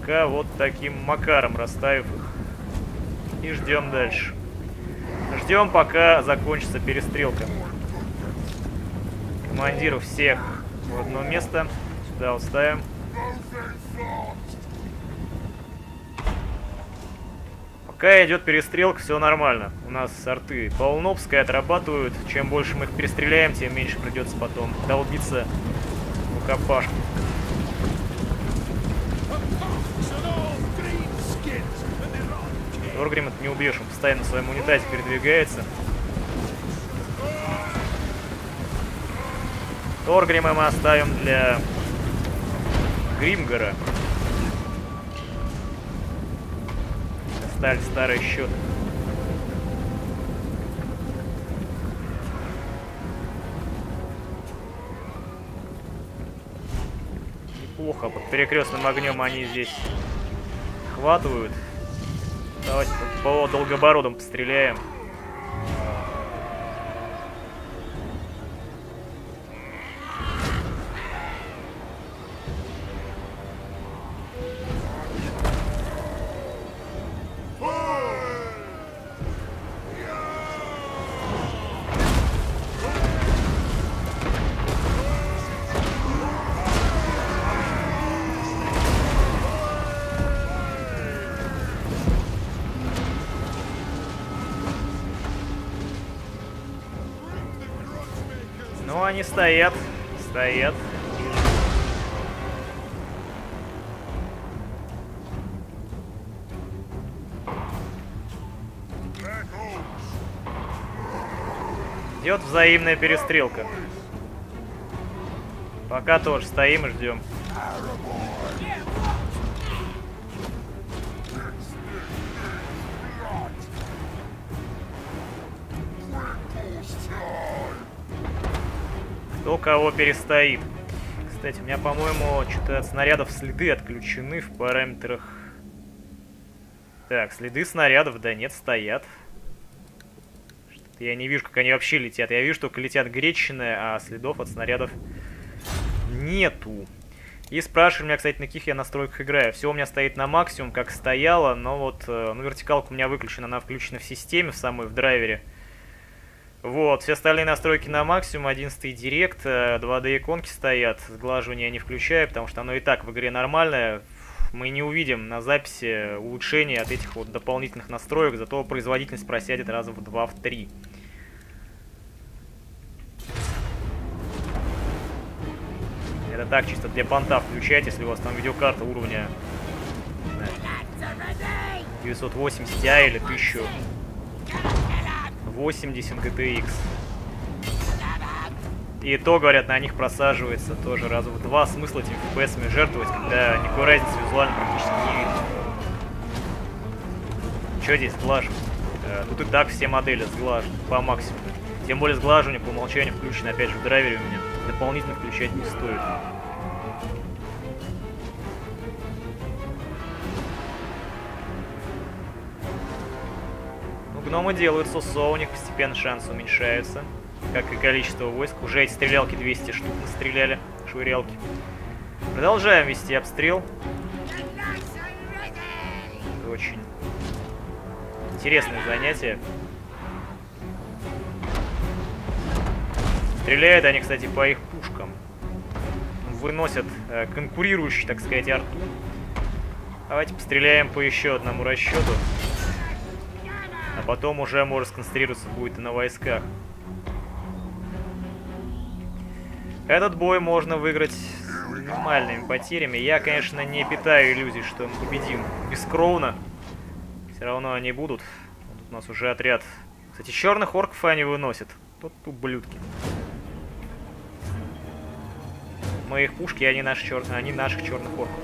S1: Пока вот таким макаром расставив их. И ждем дальше. Ждем, пока закончится перестрелка. Командиров всех в одно место. Сюда уставим. Пока идет перестрелка, все нормально. У нас арты полно, пускай отрабатывают. Чем больше мы их перестреляем, тем меньше придется потом долбиться в рукопашку. Торгрим это не убьешь, он постоянно в своем унитазе передвигается. Торгрима мы оставим для Гримгора. Стали старый счет. Неплохо, под перекрестным огнем они здесь хватывают. Давайте по долгобородам постреляем. Они стоят, стоят. Идет взаимная перестрелка. Пока тоже стоим и ждем. Кто кого перестоит. Кстати, у меня, по-моему, что-то от снарядов следы отключены в параметрах. Так, следы снарядов, да нет, стоят. Что-то я не вижу, как они вообще летят. Я вижу, только летят гречины, а следов от снарядов нету. И спрашивали меня, кстати, на каких я настройках играю. Все у меня стоит на максимум, как стояло, но вот, э, ну, вертикалка у меня выключена, она включена в системе, в самой, в драйвере. Вот, все остальные настройки на максимум, 11 директ, 2D иконки стоят, сглаживание я не включаю, потому что оно и так в игре нормальное. Мы не увидим на записи улучшения от этих вот дополнительных настроек, зато производительность просядет раза в 2-3. Это так, чисто для понта включать, если у вас там видеокарта уровня 980 или 1000 80 GTX. И то, говорят, на них просаживается тоже раза в два. Смысл этим FPS жертвовать, когда никакой разницы визуально практически не видно. Что здесь сглаживать? Э, тут и так все модели сглажены по максимуму. Тем более сглаживание по умолчанию включено опять же в драйвере у меня. Дополнительно включать не стоит. Гномы делают сосо, у них постепенно шансы уменьшаются. Как и количество войск. Уже эти стрелялки 200 штук настреляли, швырялки. Продолжаем вести обстрел. Это очень интересное занятие. Стреляют они, кстати, по их пушкам. Выносят э, конкурирующий, так сказать, арту. Давайте постреляем по еще одному расчету. А потом уже может сконцентрироваться будет и на войсках. Этот бой можно выиграть с минимальными потерями. Я, конечно, не питаю иллюзий, что мы победим бескровно. Все равно они будут. Тут у нас уже отряд. Кстати, черных орков они выносят. Тут ублюдки. Мы их пушки, они наши черные, они наших черных орков.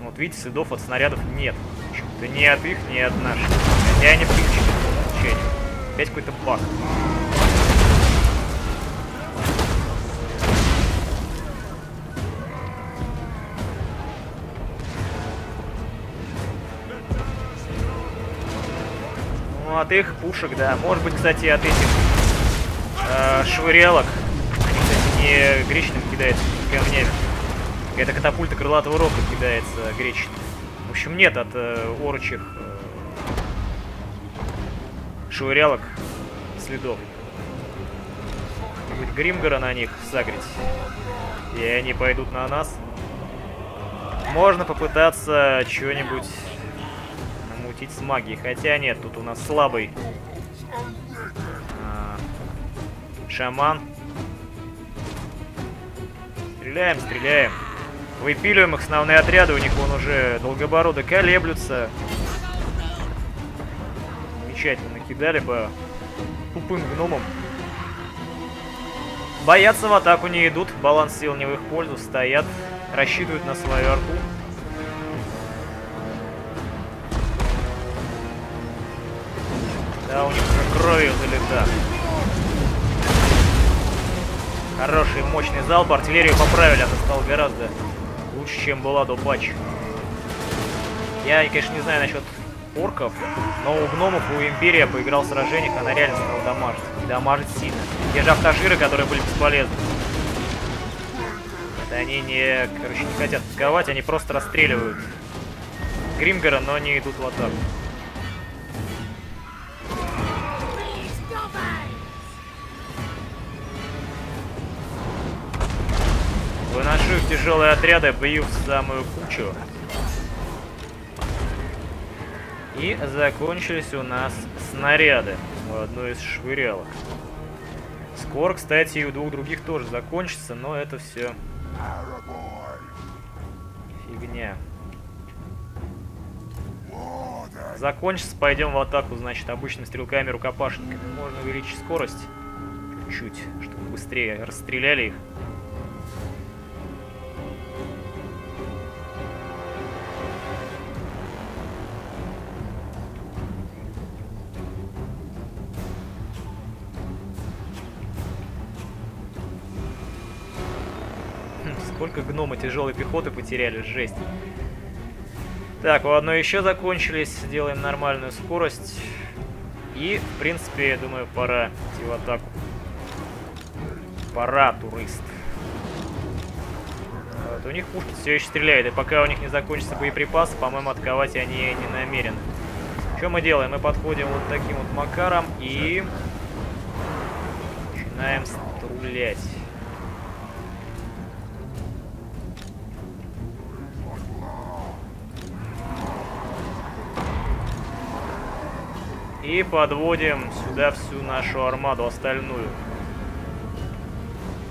S1: Вот видите, следов от снарядов нет. Почему-то ни от их, ни от наших. Хотя они включены по умолчанию. Опять какой-то баг. Ну, от их пушек, да. Может быть, кстати, от этих э, швырялок. Они, кстати, не гречным кидаются камнями. Это катапульта крылатого рока кидается гречным. Общем, нет от э, орочих э, швырялок следов. Будет Гримгора на них сагрить. И они пойдут на нас. Можно попытаться что-нибудь намутить с магией. Хотя нет, тут у нас слабый а, шаман. Стреляем, стреляем. Выпиливаем их основные отряды, у них вон уже долгобороды колеблются. Замечательно, кидали по тупым гномам. Боятся в атаку не идут, баланс сил не в их пользу, стоят, рассчитывают на свою арку. Да, у них уже кровью залета. Хороший, мощный залп, артиллерию поправили, она стала гораздо лучше, чем была до патча. Я, конечно, не знаю насчет орков, но у гномов, у Империи поиграл в сражениях, она реально стала дамажить. И дамажить сильно. Те же автожиры, которые были бесполезны. Это они не, короче, не хотят атаковать, они просто расстреливают Гримгора, но не идут в атаку. Выношу их тяжелые отряды, бью в самую кучу. И закончились у нас снаряды у одной из швырялок. Скоро, кстати, и у двух других тоже закончится, но это все фигня. Закончится, пойдем в атаку, значит, обычными стрелками, рукопашниками. Можно увеличить скорость чуть-чуть, чтобы быстрее расстреляли их. Гнома тяжелой пехоты потеряли, жесть. Так, у одной еще закончились. Делаем нормальную скорость. И, в принципе, я думаю, пора идти в атаку. Пора, турист. Вот, у них пушки все еще стреляют. И пока у них не закончатся боеприпасы, по-моему, атаковать они не намерены. Что мы делаем? Мы подходим вот таким вот макаром и... Начинаем стрелять. И подводим сюда всю нашу армаду остальную.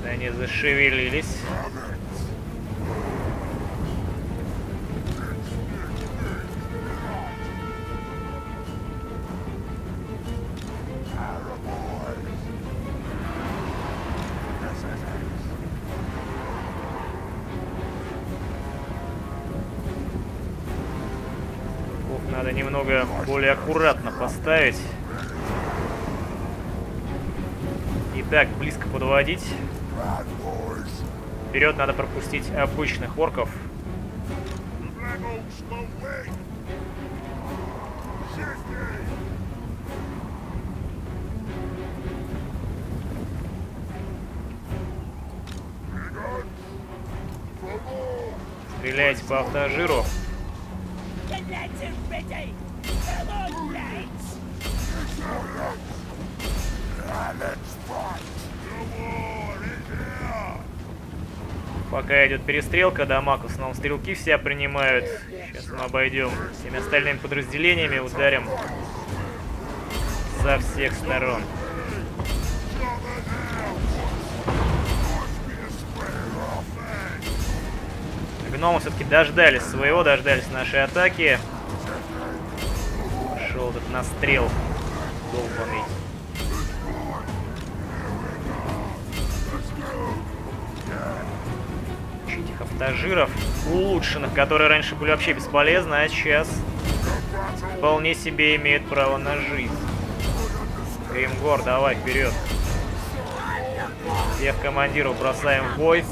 S1: Они зашевелились. Немного более аккуратно поставить. И так, близко подводить. Вперед надо пропустить обычных орков. Стреляйте по автожиру. Пока идет перестрелка, дамаг в основном стрелки все принимают. Сейчас мы обойдем всеми остальными подразделениями, ударим со всех сторон. Гномы все-таки дождались своего, дождались нашей атаки. Шел этот настрел. Автожиров, улучшенных, которые раньше были вообще бесполезны, а сейчас вполне себе имеют право на жизнь. Гримгор, давай вперед. Всех командиров бросаем в бой.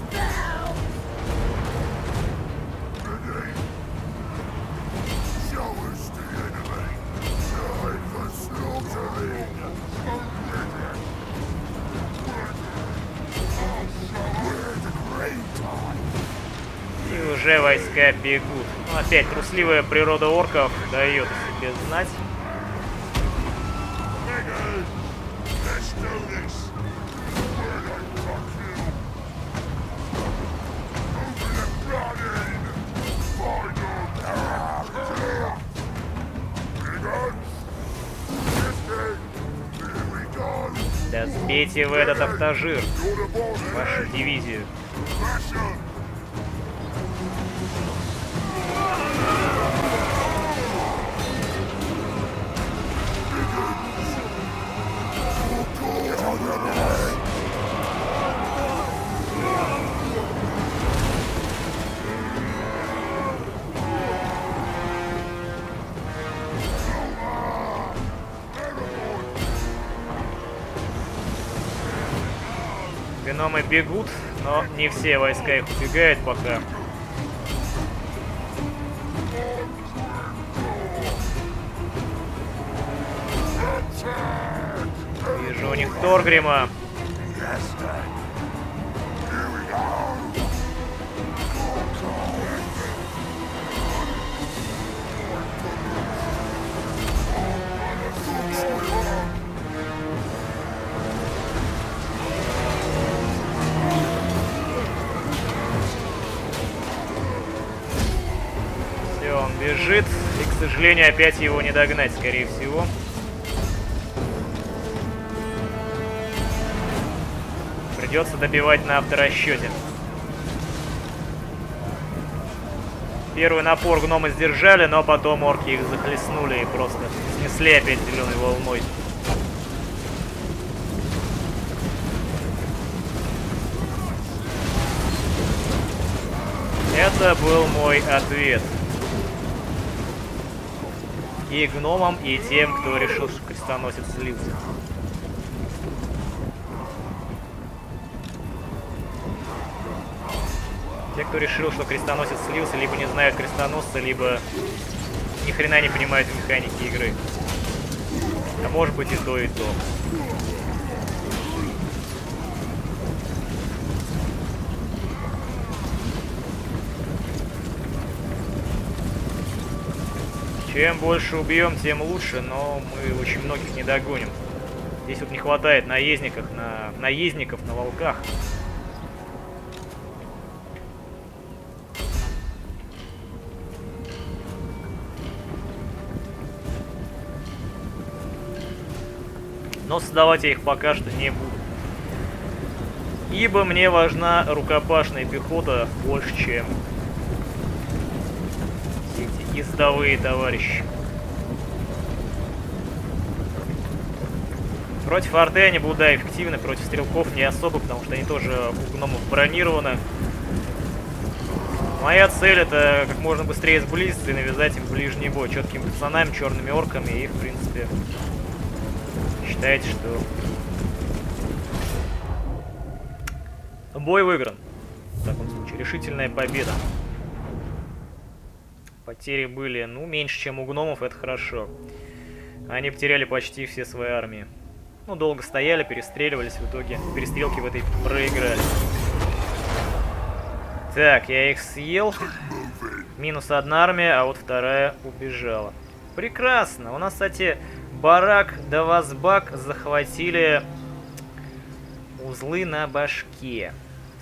S1: Войска бегут. Ну, опять трусливая природа орков дает себе знать. Да сбейте в этот автожир. Вашу дивизию. Гномы бегут, но не все войска их убегают пока. Вижу у них Торгрима. Бежит. И, к сожалению, опять его не догнать, скорее всего. Придется добивать на авторасчете. Первый напор гномы сдержали, но потом орки их захлестнули и просто снесли опять зеленой волной. Это был мой ответ. И гномам, и тем, кто решил, что крестоносец слился. Те, кто решил, что крестоносец слился, либо не знают крестоносца, либо ни хрена не понимают в механике игры. А может быть и то, и то. Чем больше убьем, тем лучше, но мы очень многих не догоним. Здесь вот не хватает наездников на наездников на волках. Но создавать я их пока что не буду. Ибо мне важна рукопашная пехота больше, чем ездовые товарищи. Против арты они будут, да, эффективны, против стрелков не особо, потому что они тоже у гномов бронированы. Моя цель это как можно быстрее сблизиться и навязать им ближний бой четкими пацанами, черными орками и, в принципе, считайте, что бой выигран. В таком случае, решительная победа. Потери были, ну, меньше, чем у гномов, это хорошо. Они потеряли почти все свои армии. Ну, долго стояли, перестреливались, в итоге перестрелки в этой проиграли. Так, я их съел. Минус одна армия, а вот вторая убежала. Прекрасно. У нас, кстати, Барак да Вазбак захватили узлы на башке,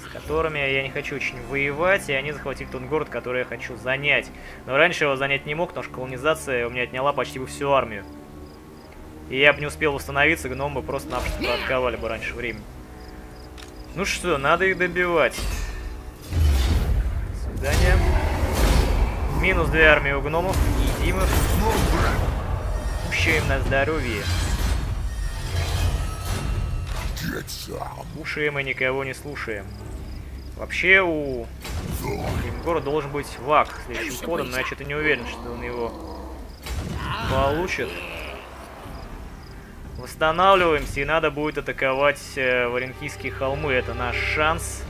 S1: с которыми я не хочу очень воевать, и они захватили тот город, который я хочу занять. Но раньше его занять не мог, потому что колонизация у меня отняла почти всю армию. И я бы не успел восстановиться, гномы бы просто-напросто отковали бы раньше времени. Ну что, надо их добивать. До свидания. Минус две армии у гномов и димов. Кушаем на здоровье. Кушаем и никого не слушаем. Вообще у Гора должен быть вак следующим ходом, но я что-то не уверен, что он его получит. Восстанавливаемся, и надо будет атаковать э, Варенхийские холмы. Это наш шанс.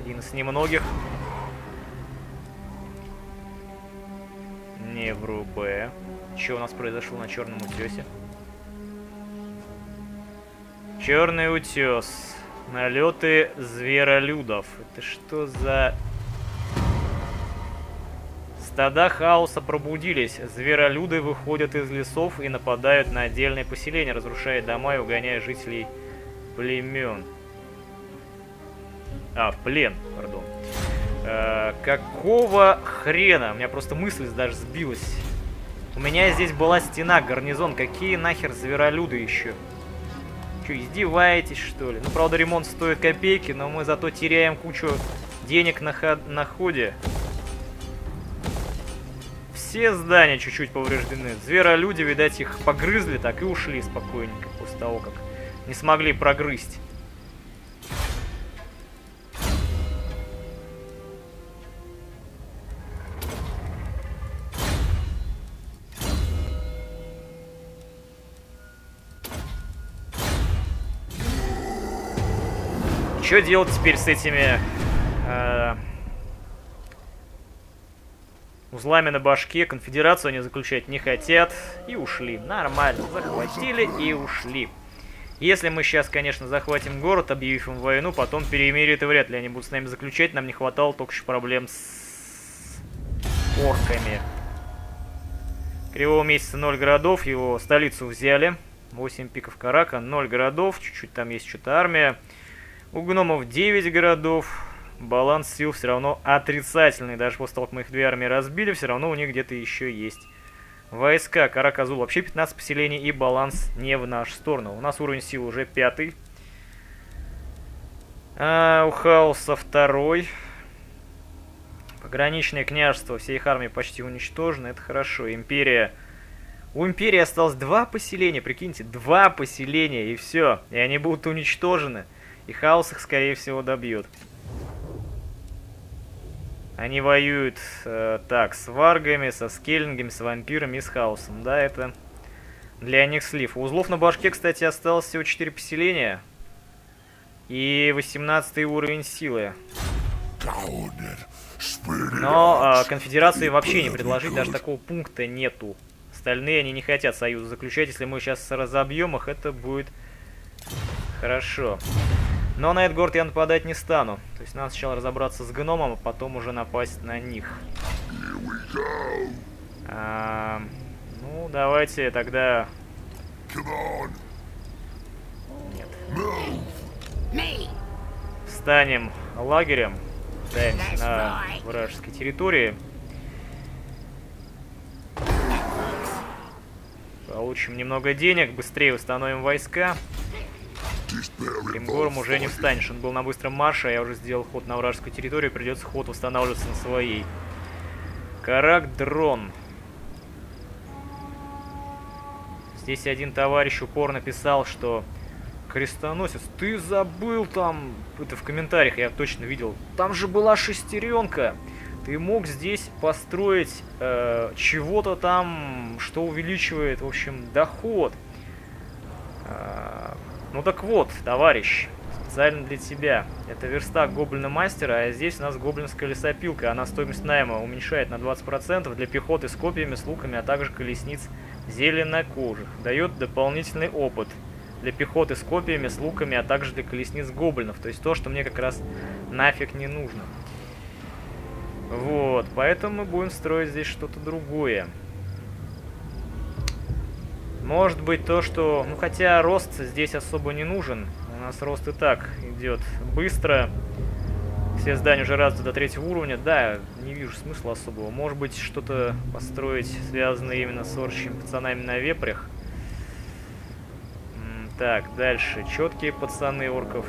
S1: Один из немногих. Не врубе. Что у нас произошло на Черном утесе? Черный утес. Налеты зверолюдов. Это что за... Стада хаоса пробудились. Зверолюды выходят из лесов и нападают на отдельные поселения, разрушая дома и угоняя жителей племен. А, в плен, пардон. Э, какого хрена? У меня просто мысль даже сбилась. У меня здесь была стена, гарнизон. Какие нахер зверолюды еще? Че, издеваетесь, что ли? Ну, правда, ремонт стоит копейки, но мы зато теряем кучу денег на, ход на ходе. Все здания чуть-чуть повреждены. Зверолюди, видать, их погрызли так и ушли спокойненько после того, как не смогли прогрызть. Что делать теперь с этими э, узлами на башке. Конфедерацию они заключать не хотят. И ушли. Нормально. Захватили и ушли. Если мы сейчас, конечно, захватим город, объявив им войну, потом перемирие это вряд ли они будут с нами заключать. Нам не хватало только еще проблем с орками. Кривого месяца 0 городов, его столицу взяли. 8 пиков Карака, 0 городов, чуть-чуть там есть что-то армия. У гномов 9 городов, баланс сил все равно отрицательный. Даже после того, как мы их две армии разбили, все равно у них где-то еще есть войска. Караказул вообще 15 поселений и баланс не в нашу сторону. У нас уровень сил уже пятый. А, у Хаоса второй. Пограничное княжество, все их армии почти уничтожены, это хорошо. Империя... У Империи осталось два поселения, прикиньте, два поселения и все. И они будут уничтожены. И Хаос их, скорее всего, добьет. Они воюют э, так, с варгами, со скеллингами, с вампирами и с хаосом. Да, это для них слив. У узлов на башке, кстати, осталось всего 4 поселения. И 18 уровень силы. Но э, конфедерации вообще не предложить, даже такого пункта нету. Остальные они не хотят союз заключать. Если мы сейчас разобьем их, это будет хорошо. Но на этот я нападать не стану. То есть надо сначала разобраться с гномом, а потом уже напасть на них. А, ну, давайте тогда... Нет. Встанем лагерем. Даемся на вражеской территории. Получим немного денег, быстрее установим войска. Кримгором уже не встанешь. Он был на быстром марше, а я уже сделал ход на вражескую территорию. Придется ход восстанавливаться на своей. Карак дрон. Здесь один товарищ упорно писал, что... Крестоносец, ты забыл там... Это в комментариях я точно видел. Там же была шестеренка. Ты мог здесь построить э, чего-то там, что увеличивает, в общем, доход. Э, ну так вот, товарищ, специально для тебя. Это верстак гоблина мастера, а здесь у нас гоблинская лесопилка. Она стоимость найма уменьшает на 20% для пехоты с копьями, с луками, а также колесниц зеленокожих. Дает дополнительный опыт для пехоты с копьями, с луками, а также для колесниц гоблинов. То есть то, что мне как раз нафиг не нужно. Вот, поэтому мы будем строить здесь что-то другое. Может быть то, что... Ну, хотя рост здесь особо не нужен. У нас рост и так идет быстро. Все здания уже развиты до третьего уровня. Да, не вижу смысла особого. Может быть, что-то построить, связанное именно с орчими пацанами на вепрях. Так, дальше. Четкие пацаны орков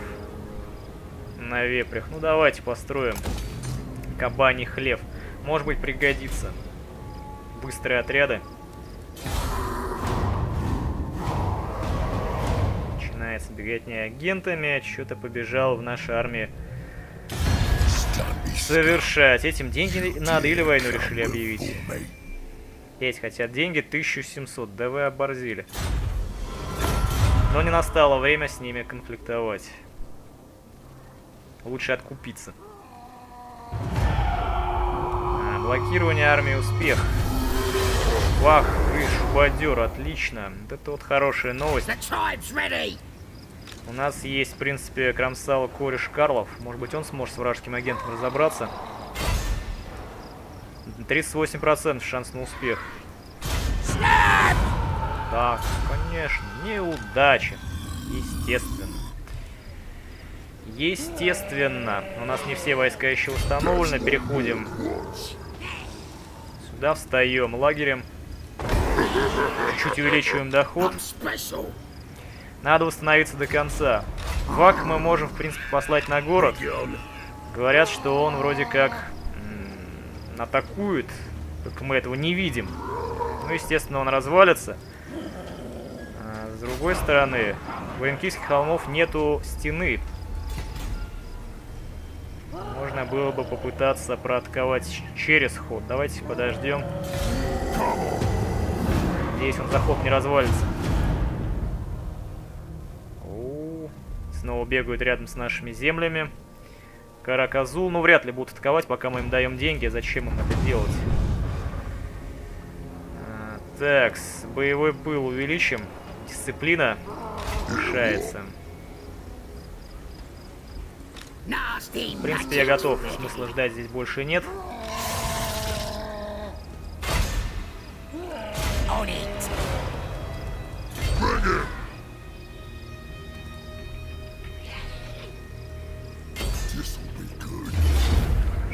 S1: на вепрях. Ну, давайте построим кабаний хлев. Может быть, пригодится. Быстрые отряды. Начинается беготня агентами. Что-то побежал в нашей армии совершать. Этим деньги надо или войну решили объявить. Эти хотят деньги 1700. Да вы оборзили. Но не настало время с ними конфликтовать. Лучше откупиться. А, блокирование армии успех. Вах, вы шубадер, отлично. Вот это вот хорошая новость. У нас есть, в принципе, кромсал кореш Карлов. Может быть, он сможет с вражеским агентом разобраться. 38% шанс на успех. Так, конечно, неудача. Естественно. Естественно. У нас не все войска еще установлены. Переходим. Сюда встаем лагерем. Чуть увеличиваем доход. Надо восстановиться до конца. Вак мы можем, в принципе, послать на город. Говорят, что он вроде как атакует, только мы этого не видим. Ну, естественно, он развалится. А, с другой стороны, у Энкийских холмов нету стены. Можно было бы попытаться проатаковать через ход. Давайте подождем. Надеюсь, он заход не развалится. О, снова бегают рядом с нашими землями. Караказул, ну вряд ли будут атаковать, пока мы им даем деньги. Зачем им это делать? А, так, боевой пыл увеличим. Дисциплина решается. В принципе, я готов. Смысла ждать здесь больше нет.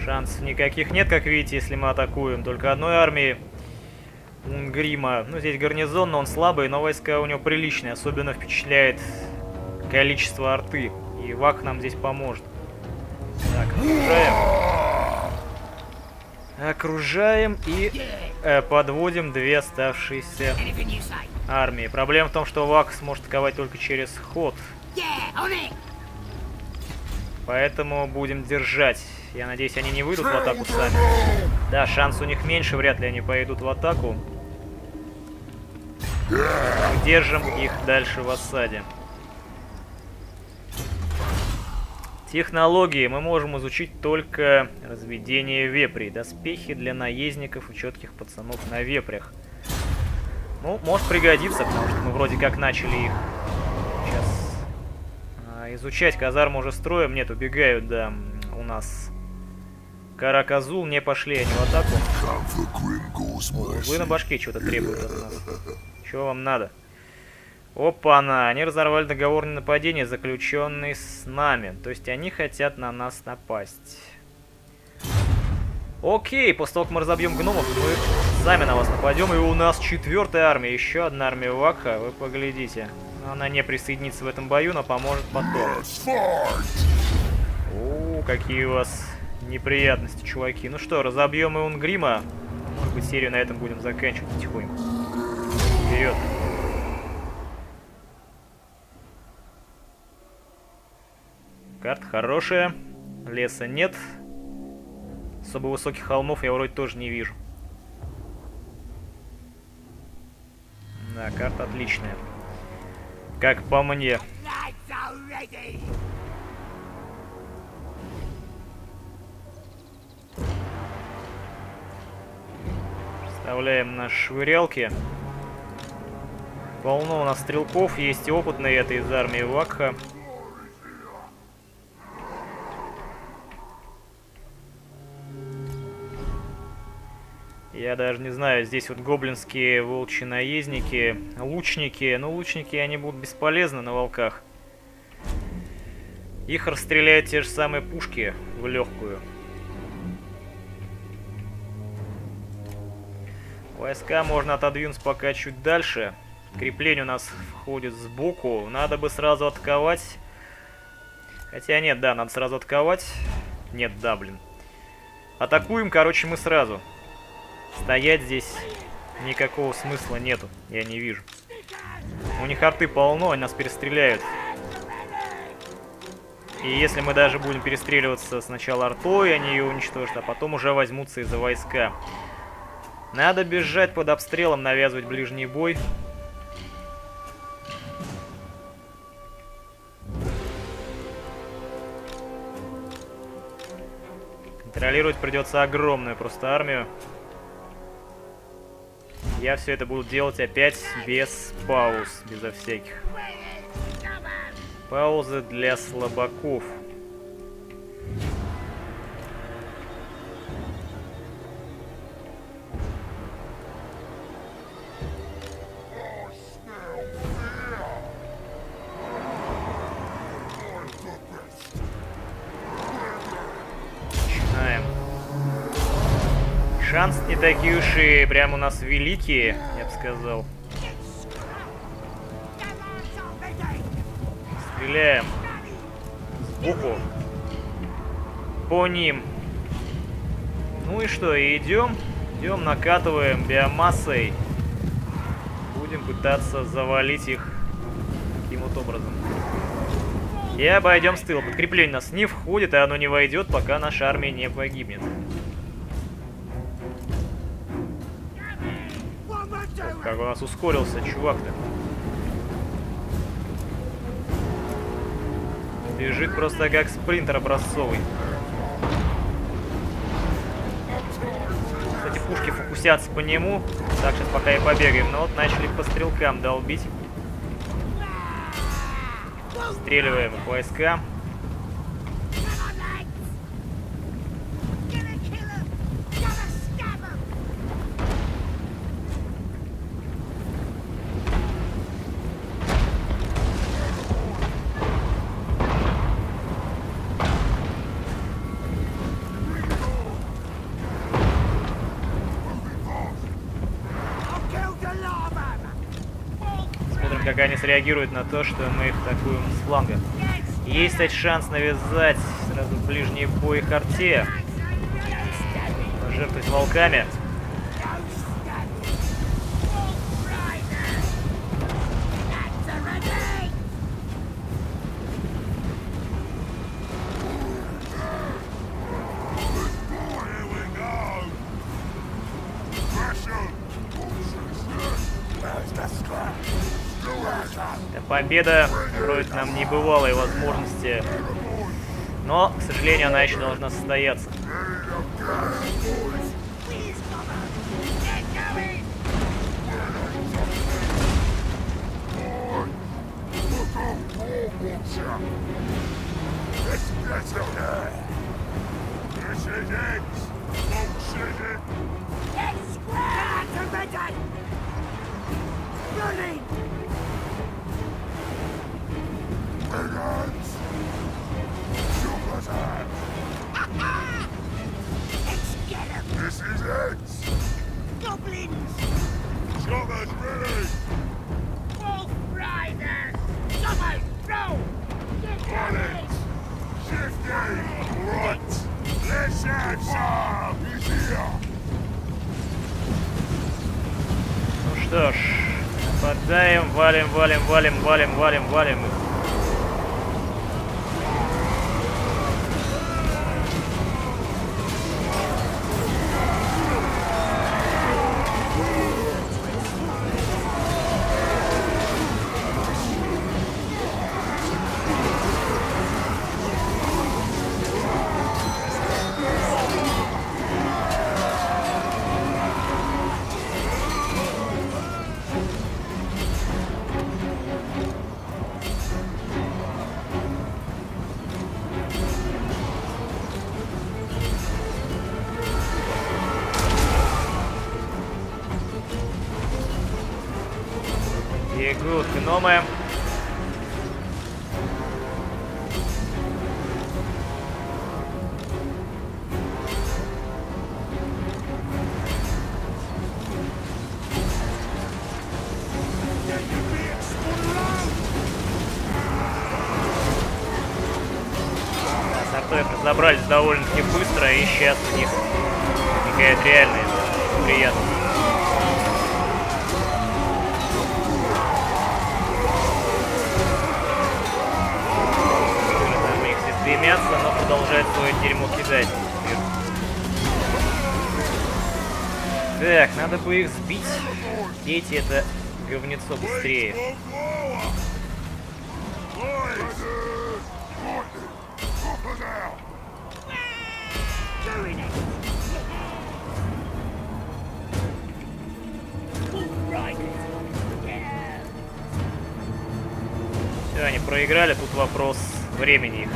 S1: Шансов никаких нет, как видите, если мы атакуем. Только одной армии Унгрима. Ну, здесь гарнизон, но он слабый, но войска у него приличные. Особенно впечатляет количество арты. И Вак нам здесь поможет. Так, окружаем. Окружаем и э, подводим две оставшиеся армии. Проблема в том, что Вак сможет атаковать только через ход. Поэтому будем держать. Я надеюсь, они не выйдут в атаку сами. Да, шанс у них меньше, вряд ли они пойдут в атаку. Держим их дальше в осаде. Технологии мы можем изучить только разведение вепрей. Доспехи для наездников и четких пацанов на вепрях. Ну, может пригодиться, потому что мы вроде как начали их сейчас а, изучать. Казарму уже строим. Нет, убегают, да, у нас Караказул, не пошли они в атаку. Вы на башке что-то требуют от нас. Чего вам надо? Опа-на, они разорвали договор на нападение, заключенный с нами. То есть они хотят на нас напасть. Окей, после того, как мы разобьем гномов, мы сами на вас нападем. И у нас четвертая армия, еще одна армия Вака, вы поглядите. Она не присоединится в этом бою, но поможет потом. У, какие у вас неприятности, чуваки. Ну что, разобьем и Унгрима. Может быть, серию на этом будем заканчивать потихоньку. Вперед. Карта хорошая. Леса нет. Особо высоких холмов я вроде тоже не вижу. Да, карта отличная. Как по мне. Вставляем наши швырялки. Полно у нас стрелков, есть и опытные, это из армии Вакха. Я даже не знаю, здесь вот гоблинские волчьи наездники, лучники. Ну, лучники, они будут бесполезны на волках. Их расстреляют те же самые пушки в легкую. Войска можно отодвинуть пока чуть дальше. Крепление у нас входит сбоку. Надо бы сразу атаковать. Хотя нет, да, надо сразу атаковать. Нет, да, блин. Атакуем, короче, мы сразу. Стоять здесь никакого смысла нету. Я не вижу. У них арты полно, они нас перестреляют. И если мы даже будем перестреливаться сначала артой, они ее уничтожат, а потом уже возьмутся из-за войска. Надо бежать под обстрелом, навязывать ближний бой. Контролировать придется огромную просто армию. Я все это буду делать опять без пауз, безо всяких. Паузы для слабаков. Шанс не такие уж и прям у нас великие, я бы сказал. Стреляем. Сбоку. По ним. Ну и что, идем. Идем, накатываем биомассой. Будем пытаться завалить их таким вот образом. И обойдем с тыла. Подкрепление нас не входит, и оно не войдет, пока наша армия не погибнет. Как у нас ускорился чувак-то. Бежит просто как спринтер образцовый. Кстати, пушки фокусятся по нему. Так, сейчас пока и побегаем. Но вот начали по стрелкам долбить. Стреливаем их войска. Среагируют на то, что мы их атакуем с фланга. Есть, кстати, шанс навязать сразу ближний бой Харте. Жертвовать волками. Победа кроет нам небывалые возможности. Но, к сожалению, она еще должна состояться. Бегут гномы. Разобрались довольно-таки быстро, и сейчас у них бы их сбить. Бейте это говнецо быстрее. Все, они проиграли. Тут вопрос времени их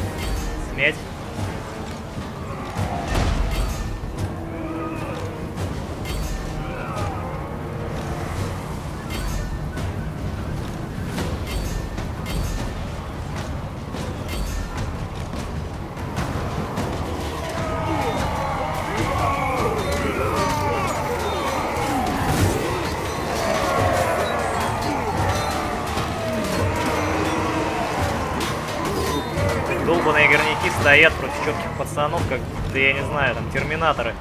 S1: будто, я не знаю, там, терминаторы.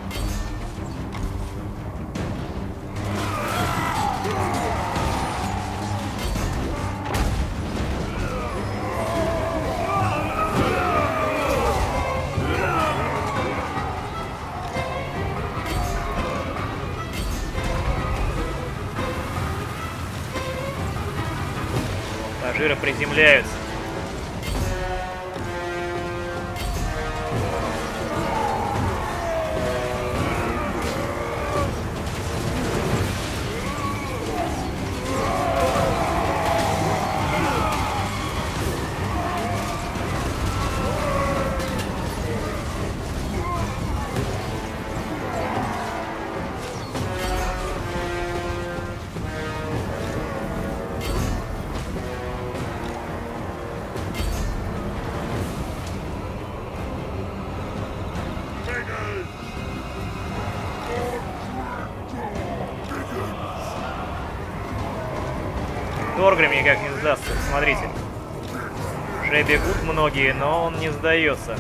S1: Уже бегут многие, но он не сдается.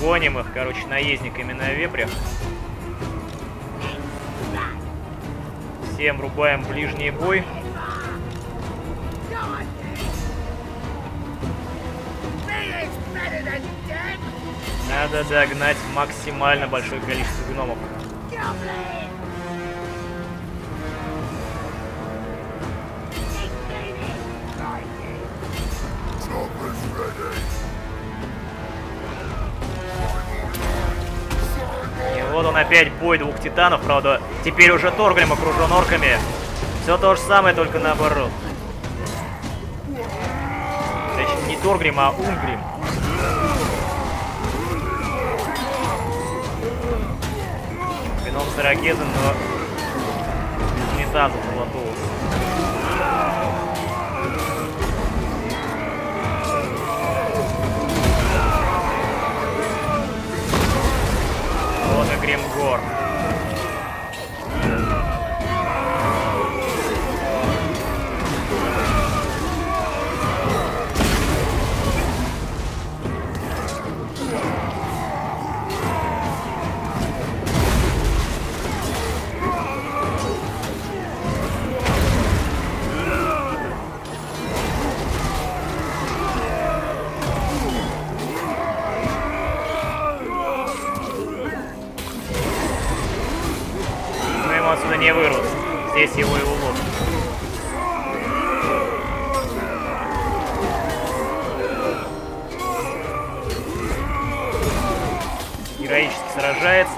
S1: Гоним их, короче, наездниками на вепрях. Всем рубаем ближний бой. Надо догнать максимально большое количество гномов. Вот он опять бой двух титанов, правда, теперь уже Торгрим окружен орками. Все то же самое, только наоборот. Точнее, не Торгрим, а Унгрим. Вином Саракезен, но без метаза золотого. Вот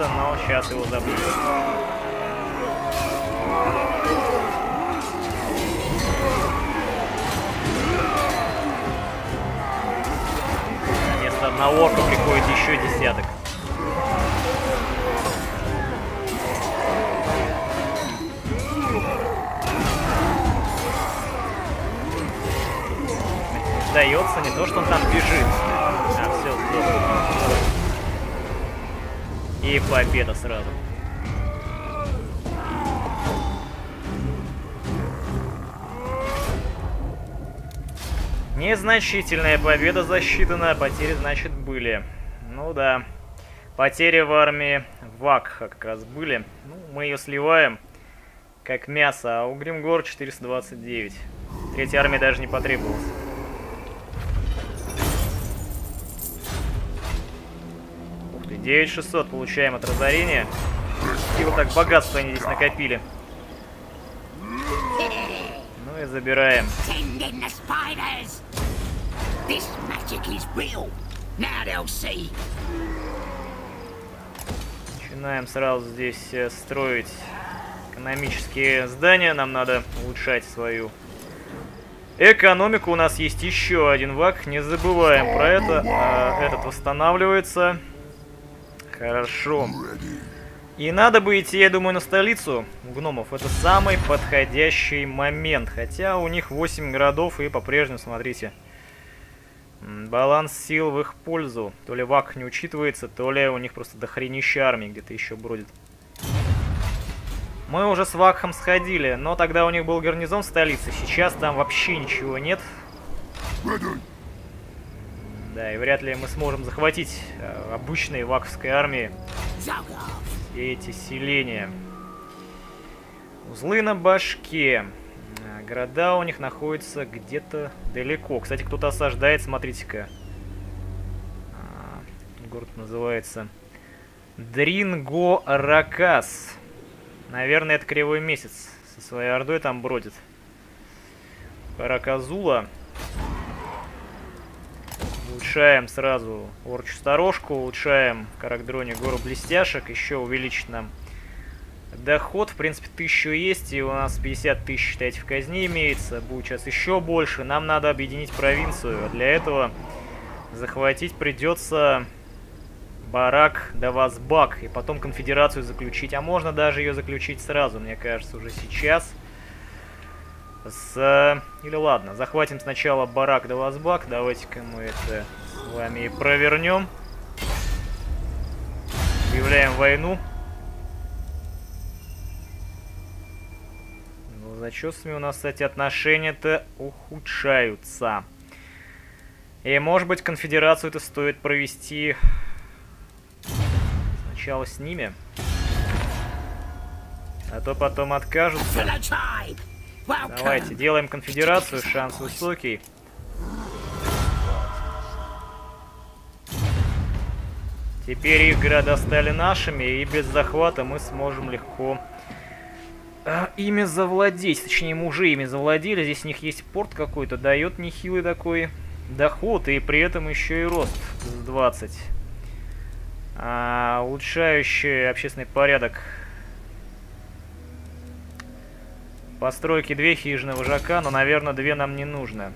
S1: сражается, но сейчас его забудут. Вместо одного орка приходит еще десяток. Сдается не то, что он там бежит. И победа сразу. Незначительная победа засчитана, потери, значит, были. Ну да. Потери в армии Вакха как раз были. Ну, мы ее сливаем как мясо, а у Гримгор 429. Третья армия даже не потребовалась. 9600 получаем от разорения. И вот так богатство они здесь накопили. Ну и забираем. Начинаем сразу здесь э, строить экономические здания. Нам надо улучшать свою экономику. У нас есть еще один вак. Не забываем про это. А, этот восстанавливается. Хорошо. И надо бы идти, я думаю, на столицу гномов. Это самый подходящий момент. Хотя у них 8 городов и по-прежнему, смотрите, баланс сил в их пользу. То ли вак не учитывается, то ли у них просто дохренища армии где-то еще бродит. Мы уже с Вакхом сходили, но тогда у них был гарнизон в столице. Сейчас там вообще ничего нет. Да, и вряд ли мы сможем захватить э, обычной ваковской армии все эти селения. Узлы на башке. А, Города у них находятся где-то далеко. Кстати, кто-то осаждает, смотрите-ка. А, Город называется Дринго-Ракас. Наверное, это Кривой Месяц. Со своей ордой там бродит. Параказула. Улучшаем сразу Орчу Сторожку, улучшаем Карагдроне гору Блестяшек, еще увеличить нам доход. В принципе, тысячу есть, и у нас 50 тысяч, считайте, в казне имеется. Будет сейчас еще больше. Нам надо объединить провинцию. А для этого захватить придется барак Давасбак, и потом конфедерацию заключить. А можно даже ее заключить сразу, мне кажется, уже сейчас. С... Или ладно, захватим сначала барак Давасбак. Давайте-ка мы это вами и провернем. Объявляем войну. Ну, за чувствами у нас, кстати, отношения-то ухудшаются. И, может быть, конфедерацию это стоит провести сначала с ними. А то потом откажутся. Давайте, делаем конфедерацию, шанс высокий. Теперь их города стали нашими, и без захвата мы сможем легко а, ими завладеть. Точнее, мы уже ими завладели. Здесь у них есть порт какой-то, дает нехилый такой доход, и при этом еще и рост с 20. А, улучшающий общественный порядок Постройки две хижины вожака, но, наверное, две нам не нужно.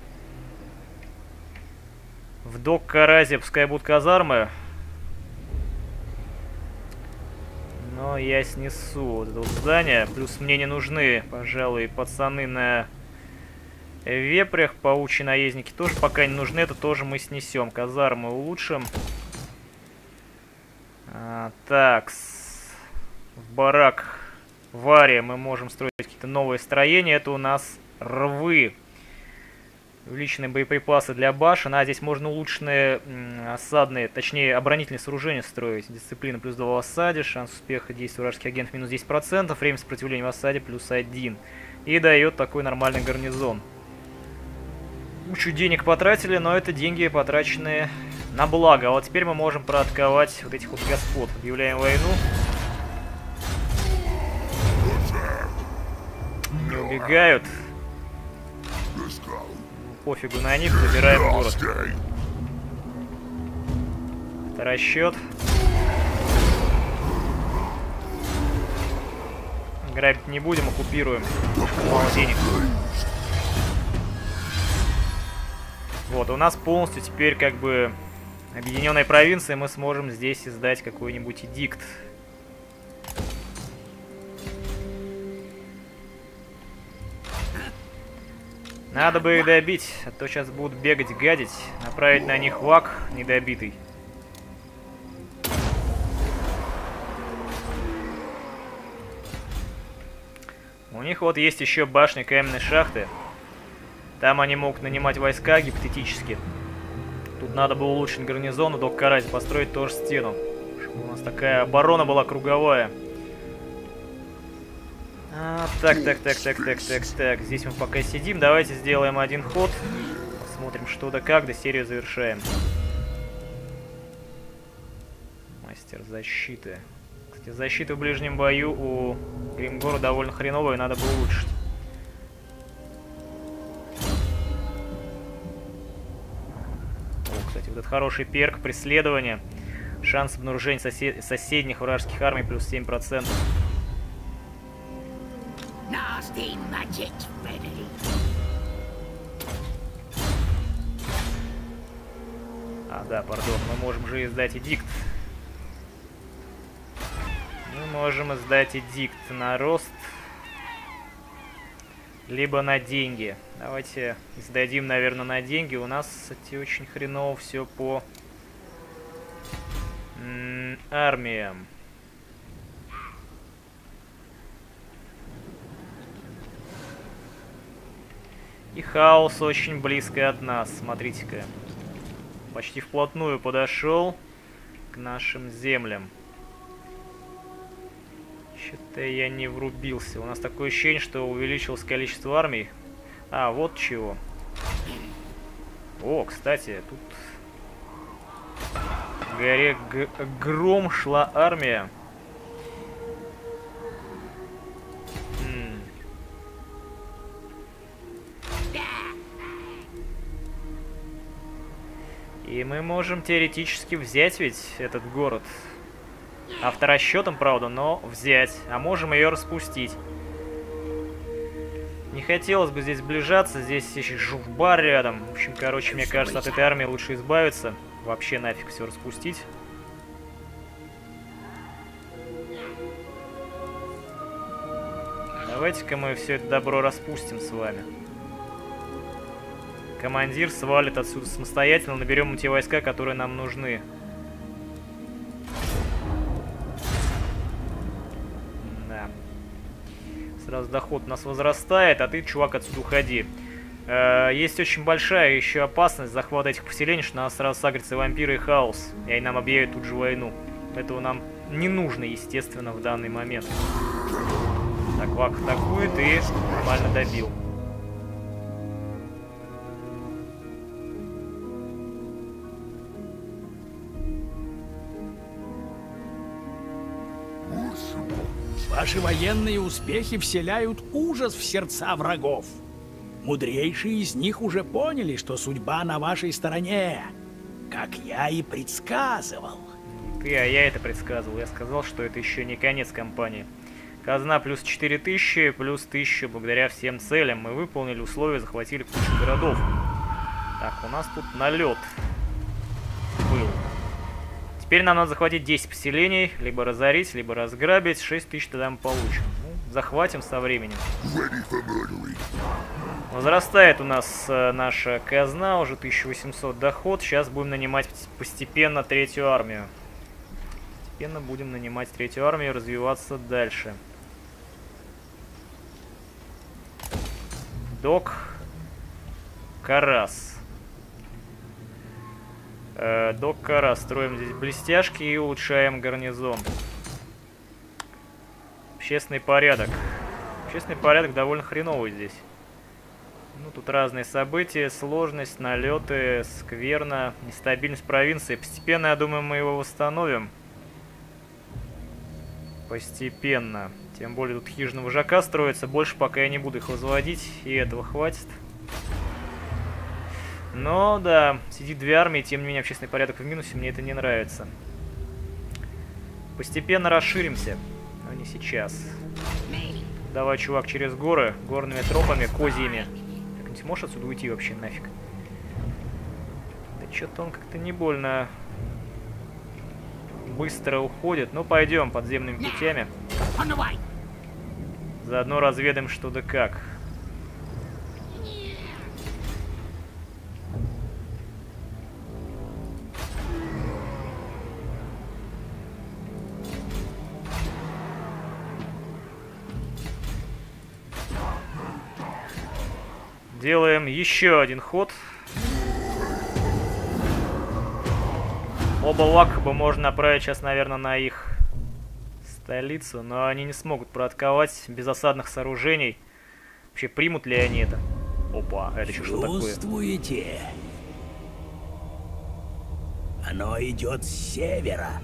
S1: В док Каразе пускай будут казармы. Но я снесу вот это вот здание. Плюс мне не нужны, пожалуй, пацаны на вепрях. Паучьи наездники тоже пока не нужны. Это тоже мы снесем. Казармы улучшим. А, так, в барак в мы можем строить какие-то новые строения. Это у нас рвы. Увеличенные боеприпасы для башен. А здесь можно улучшенные осадные, точнее оборонительные сооружения строить. Дисциплина плюс 2 в осаде. Шанс успеха действия вражеских агентов минус 10%. Время сопротивления в осаде плюс 1. И дает такой нормальный гарнизон. Кучу денег потратили, но это деньги потраченные на благо. А вот теперь мы можем проатаковать вот этих вот господ. Объявляем войну. Убегают. Пофигу на них, забираем город. Это расчет. Грабить не будем, оккупируем. Мало денег. Вот, у нас полностью теперь как бы объединенная провинция, мы сможем здесь издать какой-нибудь эдикт. Надо бы их добить, а то сейчас будут бегать, гадить, направить на них лак недобитый. У них вот есть еще башня каменной шахты. Там они могут нанимать войска гипотетически. Тут надо было улучшить гарнизон и док Карази построить тоже стену. Чтобы у нас такая оборона была круговая. А, так, так, так, так, так, так, так. Здесь мы пока сидим. Давайте сделаем один ход. Посмотрим, что да как, да серию завершаем. Мастер защиты. Кстати, защита в ближнем бою у Гримгора довольно хреновая, надо бы улучшить. О, кстати, вот этот хороший перк преследования. Шанс обнаружения сосед... соседних вражеских армий плюс 7%.
S2: Nasty magic, Freddy.
S1: А, да, пардон, мы можем же издать эдикт. Мы можем издать эдикт на рост. Либо на деньги. Давайте издадим, наверное, на деньги. У нас, кстати, очень хреново все по армиям. И хаос очень близко от нас. Смотрите-ка. Почти вплотную подошел к нашим землям. Что-то я не врубился. У нас такое ощущение, что увеличилось количество армий. А, вот чего. О, кстати, тут... В горе Г Гром шла армия. И мы можем теоретически взять ведь этот город. Авторасчетом, правда, но взять. А можем ее распустить. Не хотелось бы здесь сближаться, здесь еще жуфбар рядом. В общем, короче, мне кажется, от этой армии лучше избавиться. Вообще нафиг все распустить. Давайте-ка мы все это добро распустим с вами. Командир свалит отсюда самостоятельно, наберем те войска, которые нам нужны. Да. Сразу доход у нас возрастает, а ты, чувак, отсюда уходи. Э, есть очень большая еще опасность захвата этих поселений, что нас сразу сагрятся вампиры и хаос. И они нам объявят тут же войну. Этого нам не нужно, естественно, в данный момент. Так, Вак атакует и нормально добил.
S3: Ваши военные успехи вселяют ужас в сердца врагов. Мудрейшие из них уже поняли, что судьба на вашей стороне, как я и предсказывал.
S1: Ты, а я это предсказывал. Я сказал, что это еще не конец кампании. Казна плюс 4000, плюс 1000 благодаря всем целям. Мы выполнили условия, захватили кучу городов. Так, у нас тут налет был. Теперь нам надо захватить 10 поселений, либо разорить, либо разграбить. 6000 тогда мы получим. Ну, захватим со временем. Возрастает у нас э, наша казна, уже 1800 доход. Сейчас будем нанимать постепенно третью армию. Постепенно будем нанимать третью армию и развиваться дальше. Док Карас. Э, Док Карас. Строим здесь блестяшки и улучшаем гарнизон. Общественный порядок. Общественный порядок довольно хреновый здесь. Ну, тут разные события, сложность, налеты, скверно, нестабильность провинции. Постепенно, я думаю, мы его восстановим. Постепенно. Тем более тут хижина вожака строится. Больше пока я не буду их возводить. И этого хватит. Но, да, сидит две армии, тем не менее общественный порядок в минусе. Мне это не нравится. Постепенно расширимся. Но не сейчас. Давай, чувак, через горы, горными тропами, козьями. Как-нибудь можешь отсюда уйти вообще нафиг? Да что-то он как-то не больно быстро уходит. Ну, пойдем подземными путями. Заодно разведаем что да как. Еще один ход. Оба лакоба можно направить сейчас, наверное, на их столицу, но они не смогут проатаковать без осадных сооружений. Вообще, примут ли они это? Опа, это еще что такое?
S3: Чувствуете? Оно идет с севера.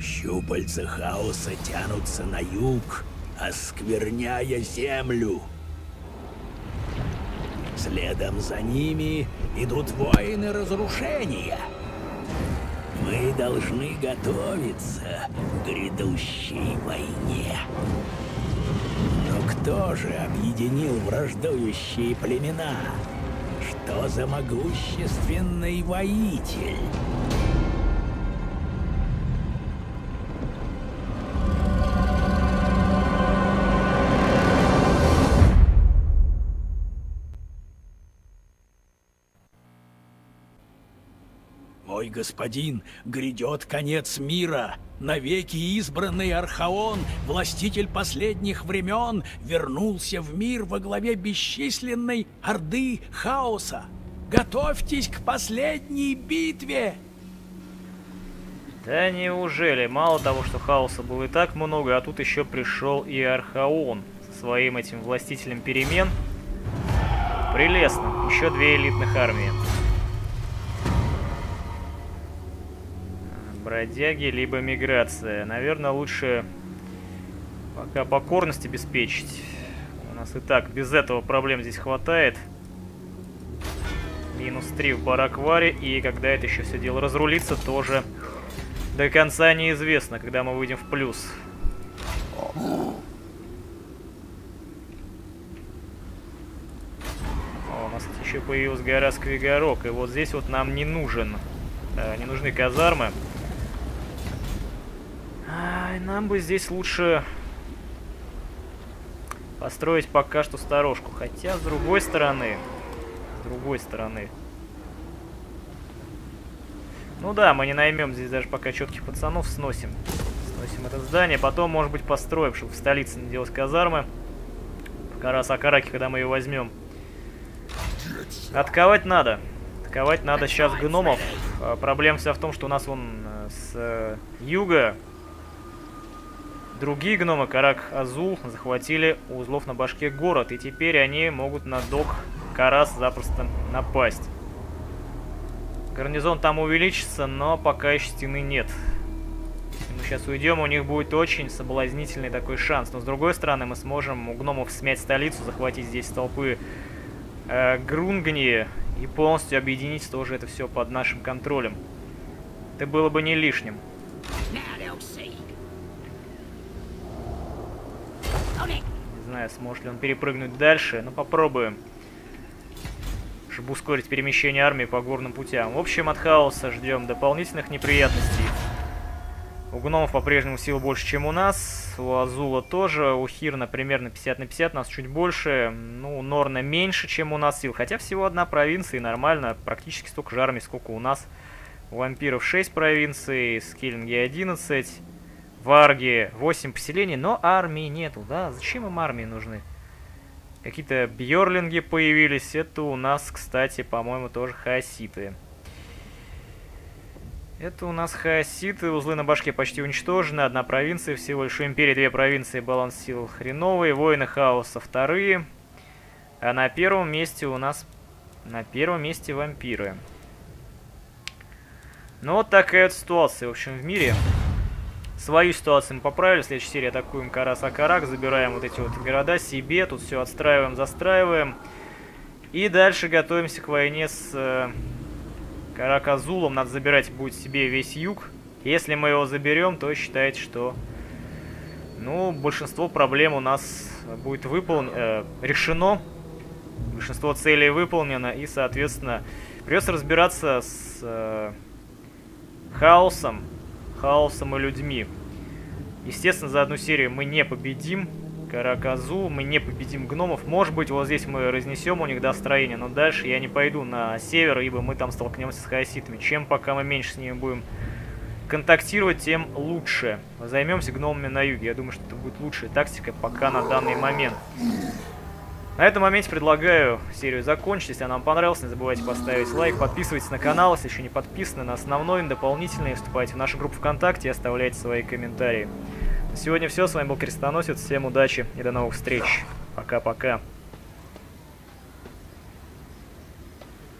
S3: Щупальца хаоса тянутся на юг, оскверняя землю. Следом за ними идут воины разрушения. Мы должны готовиться к грядущей войне. Но кто же объединил враждующие племена? Что за могущественный воитель? Господин, грядет конец мира. Навеки избранный Архаон, властитель последних времен, вернулся в мир во главе бесчисленной орды хаоса. Готовьтесь к последней битве!
S1: Да неужели? Мало того, что хаоса было и так много, а тут еще пришел и Архаон со своим этим властителем перемен. Прелестно. Еще две элитных армии. Бродяги, либо миграция. Наверное, лучше пока покорность обеспечить. У нас и так без этого проблем здесь хватает. Минус 3 в Баракваре. И когда это еще все дело разрулится, тоже до конца неизвестно, когда мы выйдем в плюс. О, у нас еще появилась гора Сквигарок. И вот здесь вот нам не нужен. Э, не нужны казармы. Нам бы здесь лучше построить пока что сторожку. Хотя, с другой стороны... С другой стороны... Ну да, мы не наймем здесь даже пока четких пацанов, сносим. Сносим это здание, потом, может быть, построим, чтобы в столице не казармы. Пока раз Акараки, когда мы ее возьмем. Отковать надо. Отковать надо сейчас гномов. А, проблема вся в том, что у нас вон э, с э, юга Другие гномы Карак Азул захватили у узлов на башке город, и теперь они могут на док Карас запросто напасть. Гарнизон там увеличится, но пока еще стены нет. Если мы сейчас уйдем, у них будет очень соблазнительный такой шанс. Но с другой стороны, мы сможем у гномов смять столицу, захватить здесь толпы э, Грунгни и полностью объединить тоже это все под нашим контролем. Это было бы не лишним. Не знаю, сможет ли он перепрыгнуть дальше, но попробуем. Чтобы ускорить перемещение армии по горным путям. В общем, от хаоса ждем дополнительных неприятностей. У гномов по-прежнему сил больше, чем у нас. У Азула тоже. У Хирна примерно 50 на 50, нас чуть больше. Ну, у Норна меньше, чем у нас сил. Хотя всего одна провинция, и нормально. Практически столько же армий, сколько у нас. У вампиров 6 провинций, скиллинги 11. Варги, 8 поселений, но армии нету, да? Зачем им армии нужны? Какие-то бьорлинги появились. Это у нас, кстати, по-моему, тоже хаоситы. Это у нас хаоситы. Узлы на башке почти уничтожены. Одна провинция всего лишь. Империи две провинции. Баланс сил хреновый. Воины хаоса вторые. А на первом месте у нас... На первом месте вампиры. Ну, вот такая вот ситуация, в общем, в мире. Свою ситуацию мы поправили. В следующей серии атакуем Карас-Акарак. Забираем вот эти вот города себе. Тут все отстраиваем, застраиваем. И дальше готовимся к войне с э, Караказулом. Надо забирать будет себе весь юг. Если мы его заберем, то считайте, что... Ну, большинство проблем у нас будет выполнено, э, решено. Большинство целей выполнено. И, соответственно, придется разбираться с э, хаосом хаосом и людьми. Естественно, за одну серию мы не победим Караказу, мы не победим гномов. Может быть, вот здесь мы разнесем у них достроение, но дальше я не пойду на север, ибо мы там столкнемся с хаоситами. Чем пока мы меньше с ними будем контактировать, тем лучше. Займемся гномами на юге. Я думаю, что это будет лучшая тактика пока на данный момент. На этом моменте предлагаю серию закончить. Если она вам понравилась, не забывайте поставить лайк, подписывайтесь на канал, если еще не подписаны на основной, на дополнительный, вступайте в нашу группу ВКонтакте и оставляйте свои комментарии. На сегодня все, с вами был Крестоносец, всем удачи и до новых встреч. Пока-пока.